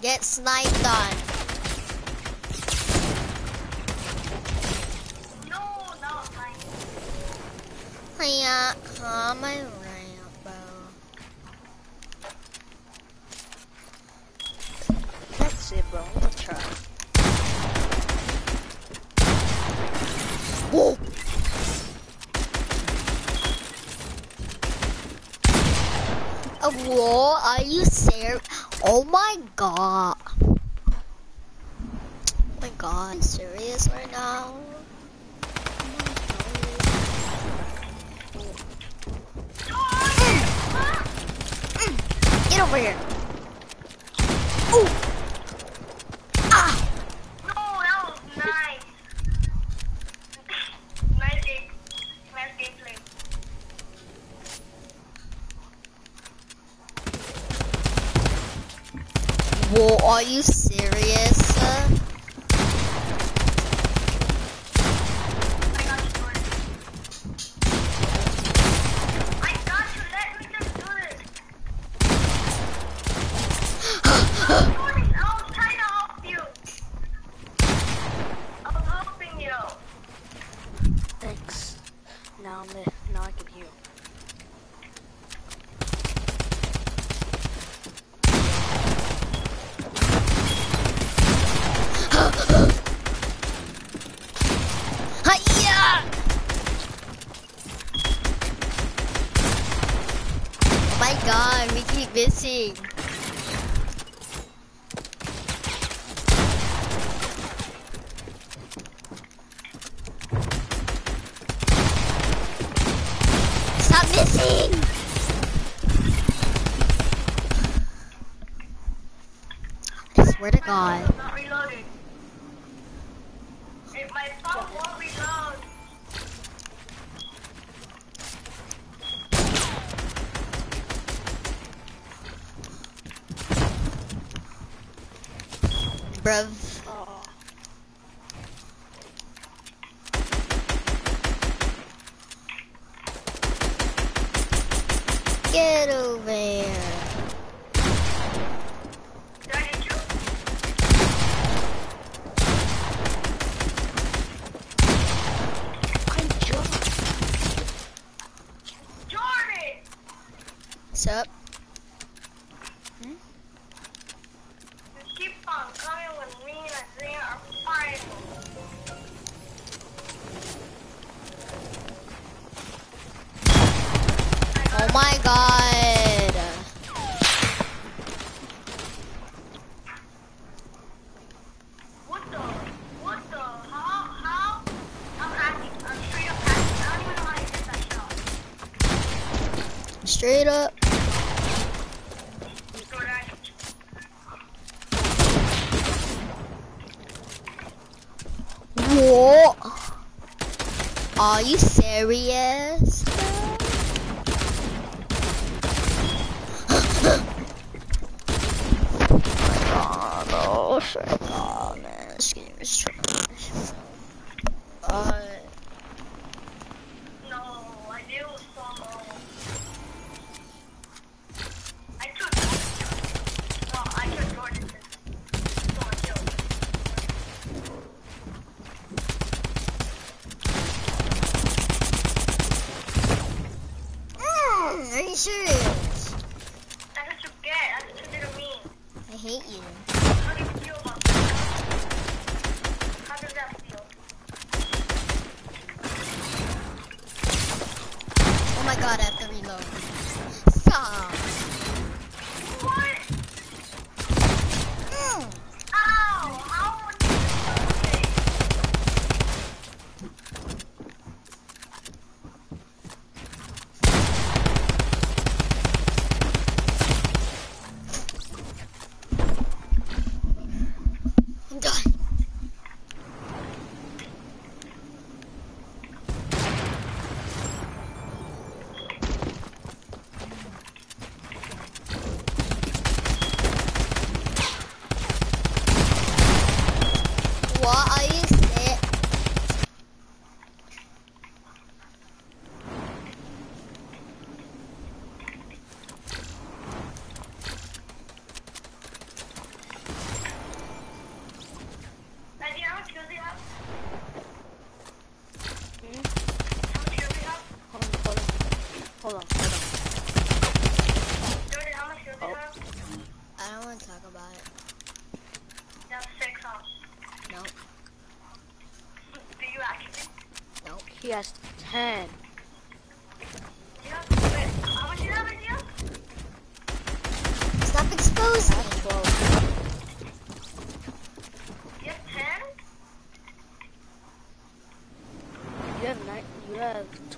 Get sniped on. No, not mine. Yeah, oh my Oh my god. What the? What the? How? How? I'm hacking. I'm straight up hacking. I don't even know how to get that shot. Straight up. Are you serious? [LAUGHS] oh, God, oh shit.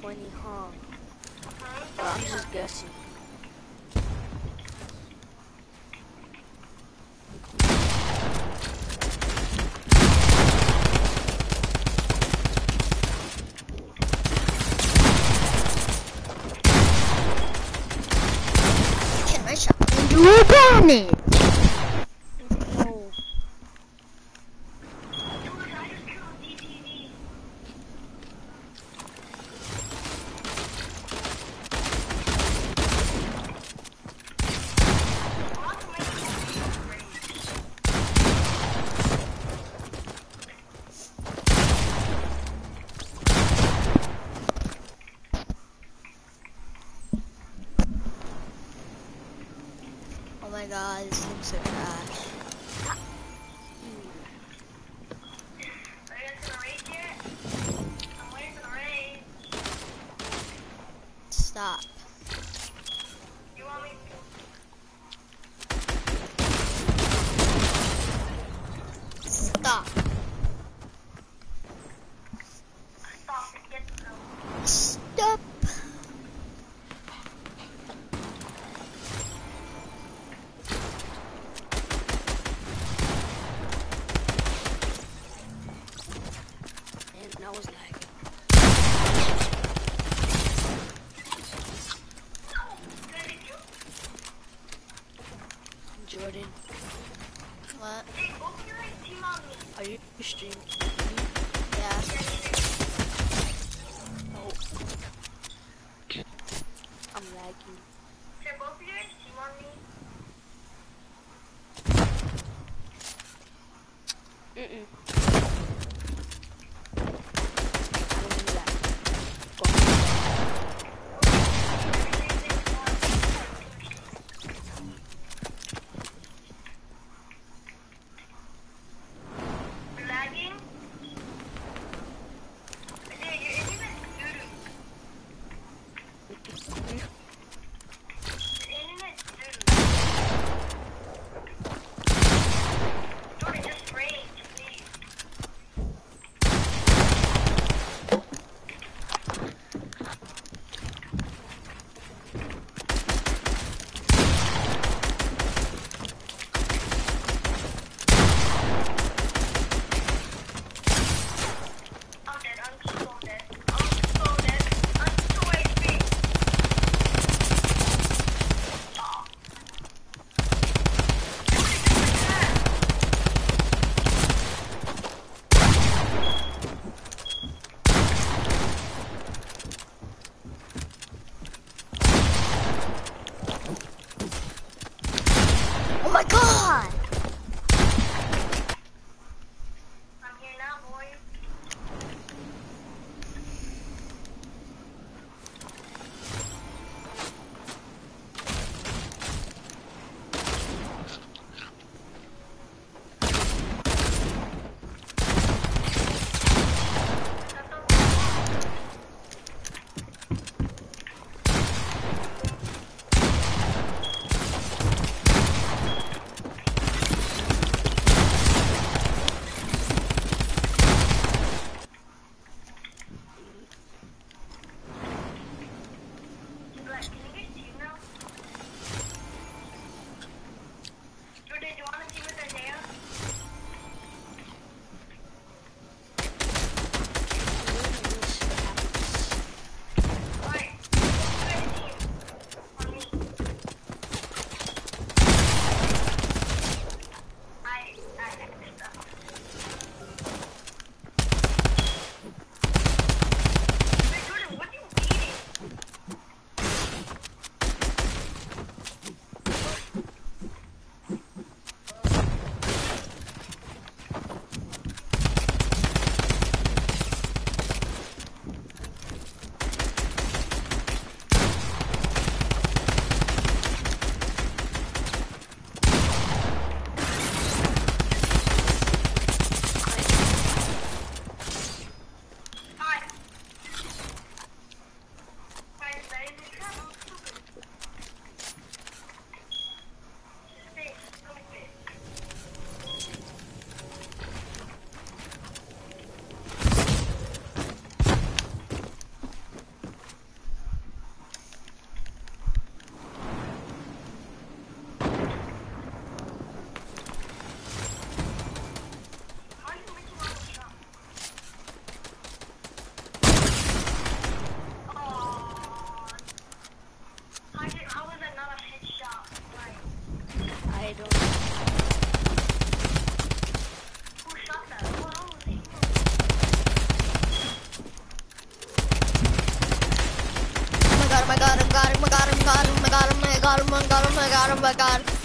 20, huh? But I'm just guessing. Oh my god.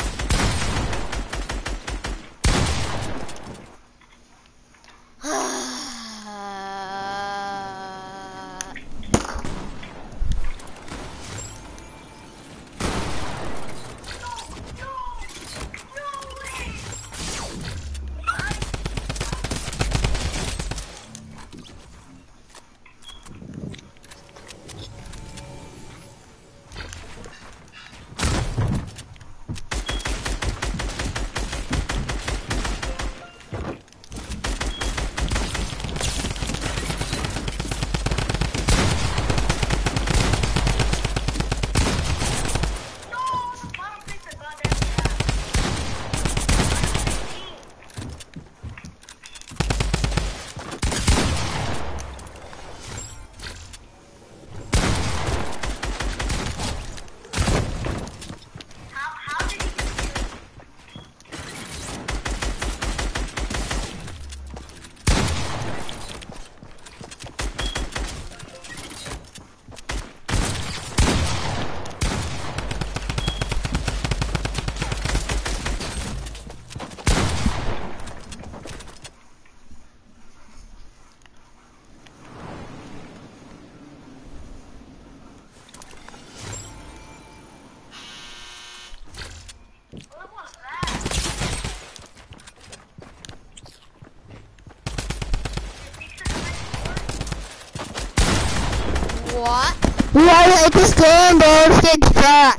Why like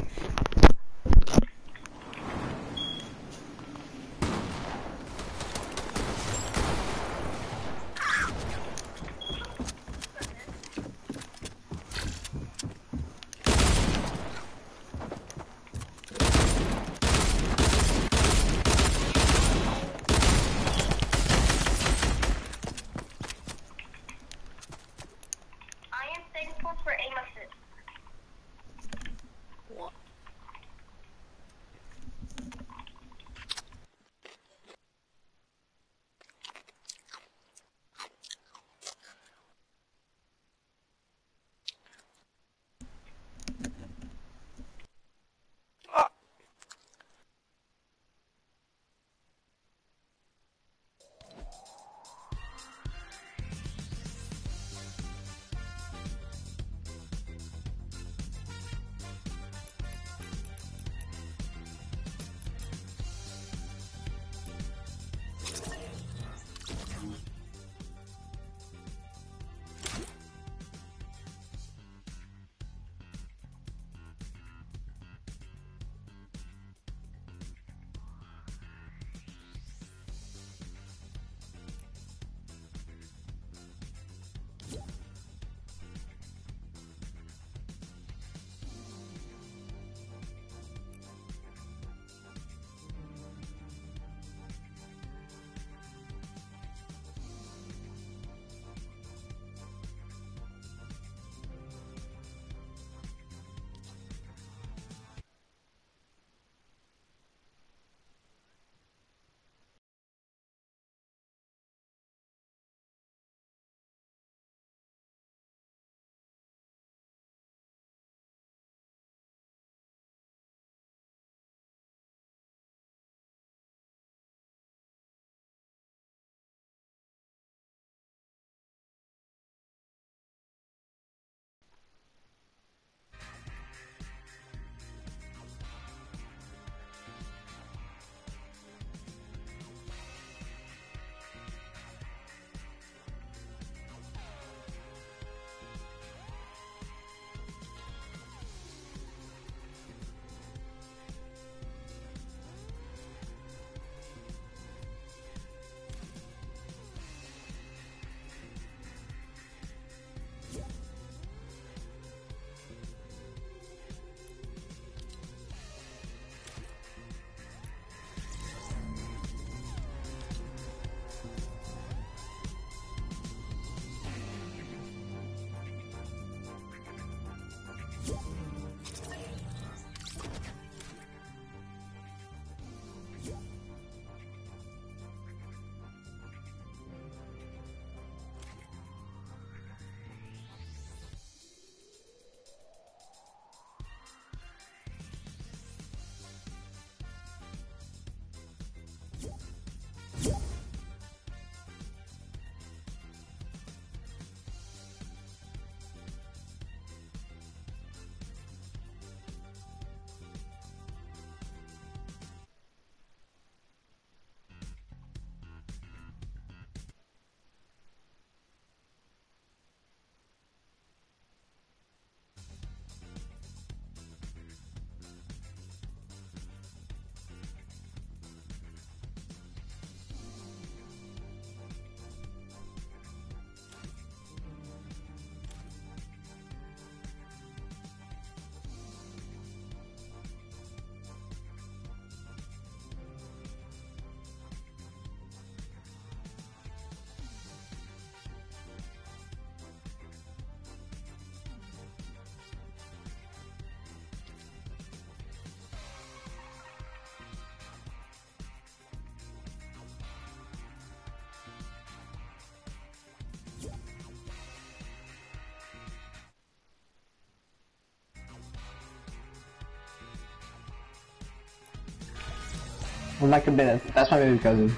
I'm like a bit. That's my baby cousin.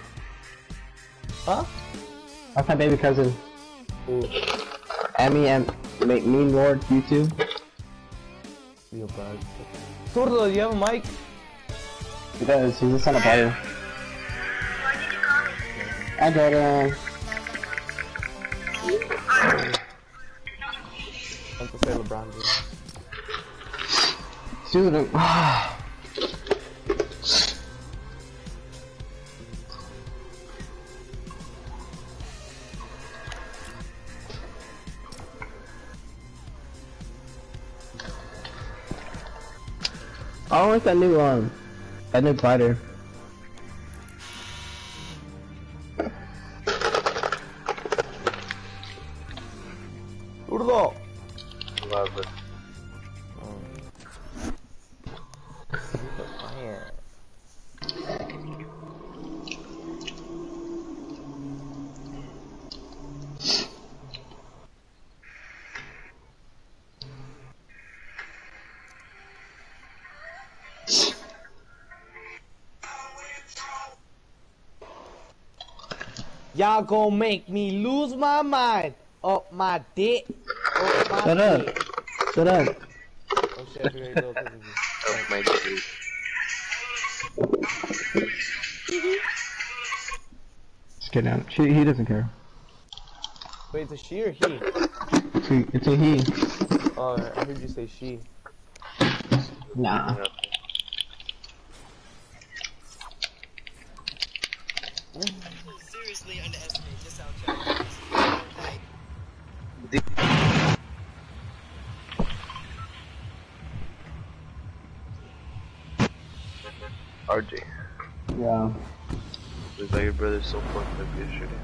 Huh? That's my baby cousin. Who? Emmy and make Memelord YouTube. Yo, bro. Turtle, do you have a mic? He does. He's the son of Butter. Why did you call me? Hi Jordan. I'm to say LeBron. Dude. [SIGHS] I like that new um, that new glider. Y'all gonna make me lose my mind. Up my dick. Up my Shut up. Shut up. Oh shit, I forgot little. Oh my god. Just kidding. out. She, he doesn't care. Wait, it's a she or he? It's a, it's a he. Oh, I heard you say she. Nah. Seriously underestimate just how Like, RJ, Yeah. we got your brother so fucked up yesterday.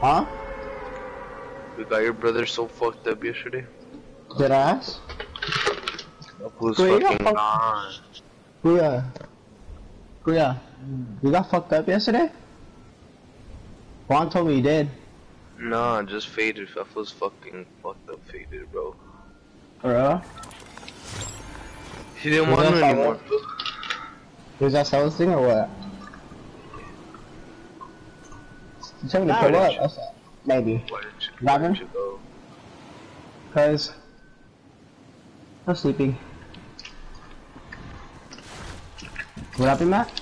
Huh? We got your brother so fucked up yesterday. Did I ask? Was Wait, you got fucking fucked- on. Kuya. Kuya. You got fucked up yesterday? Juan told me you did. Nah, just faded. I was fucking fucked up faded, bro. For real? He didn't Was want that to anymore. Saul? Was that Stella's thing or what? Me to pull up. That's Maybe. Go? Cause I'm sleeping. What happened, Matt?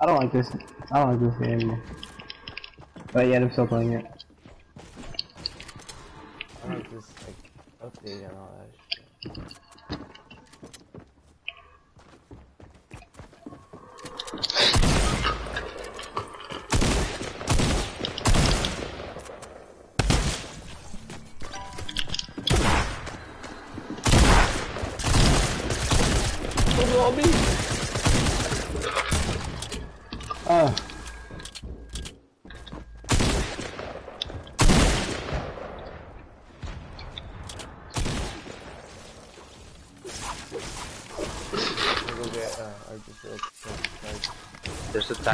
I don't like this. I don't like this game anymore. But yet I'm still playing it. Like update and all that shit. Turtle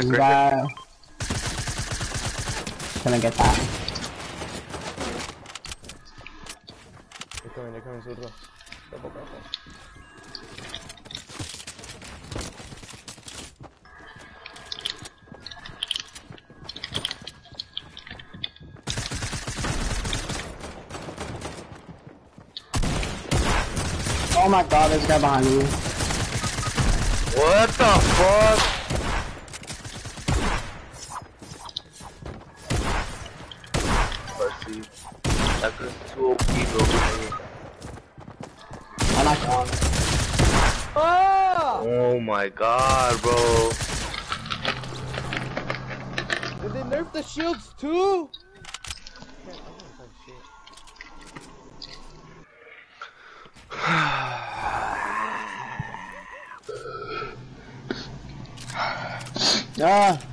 There's a attack You right got... Can I get that? They're coming, they're coming, Turtle. Double, double. Oh my god, there's a guy behind me. What the fuck? Pussy. That was too OP, bro. I'm not gone. Ah! Oh my god, bro. Did they nerf the shields too? Ah!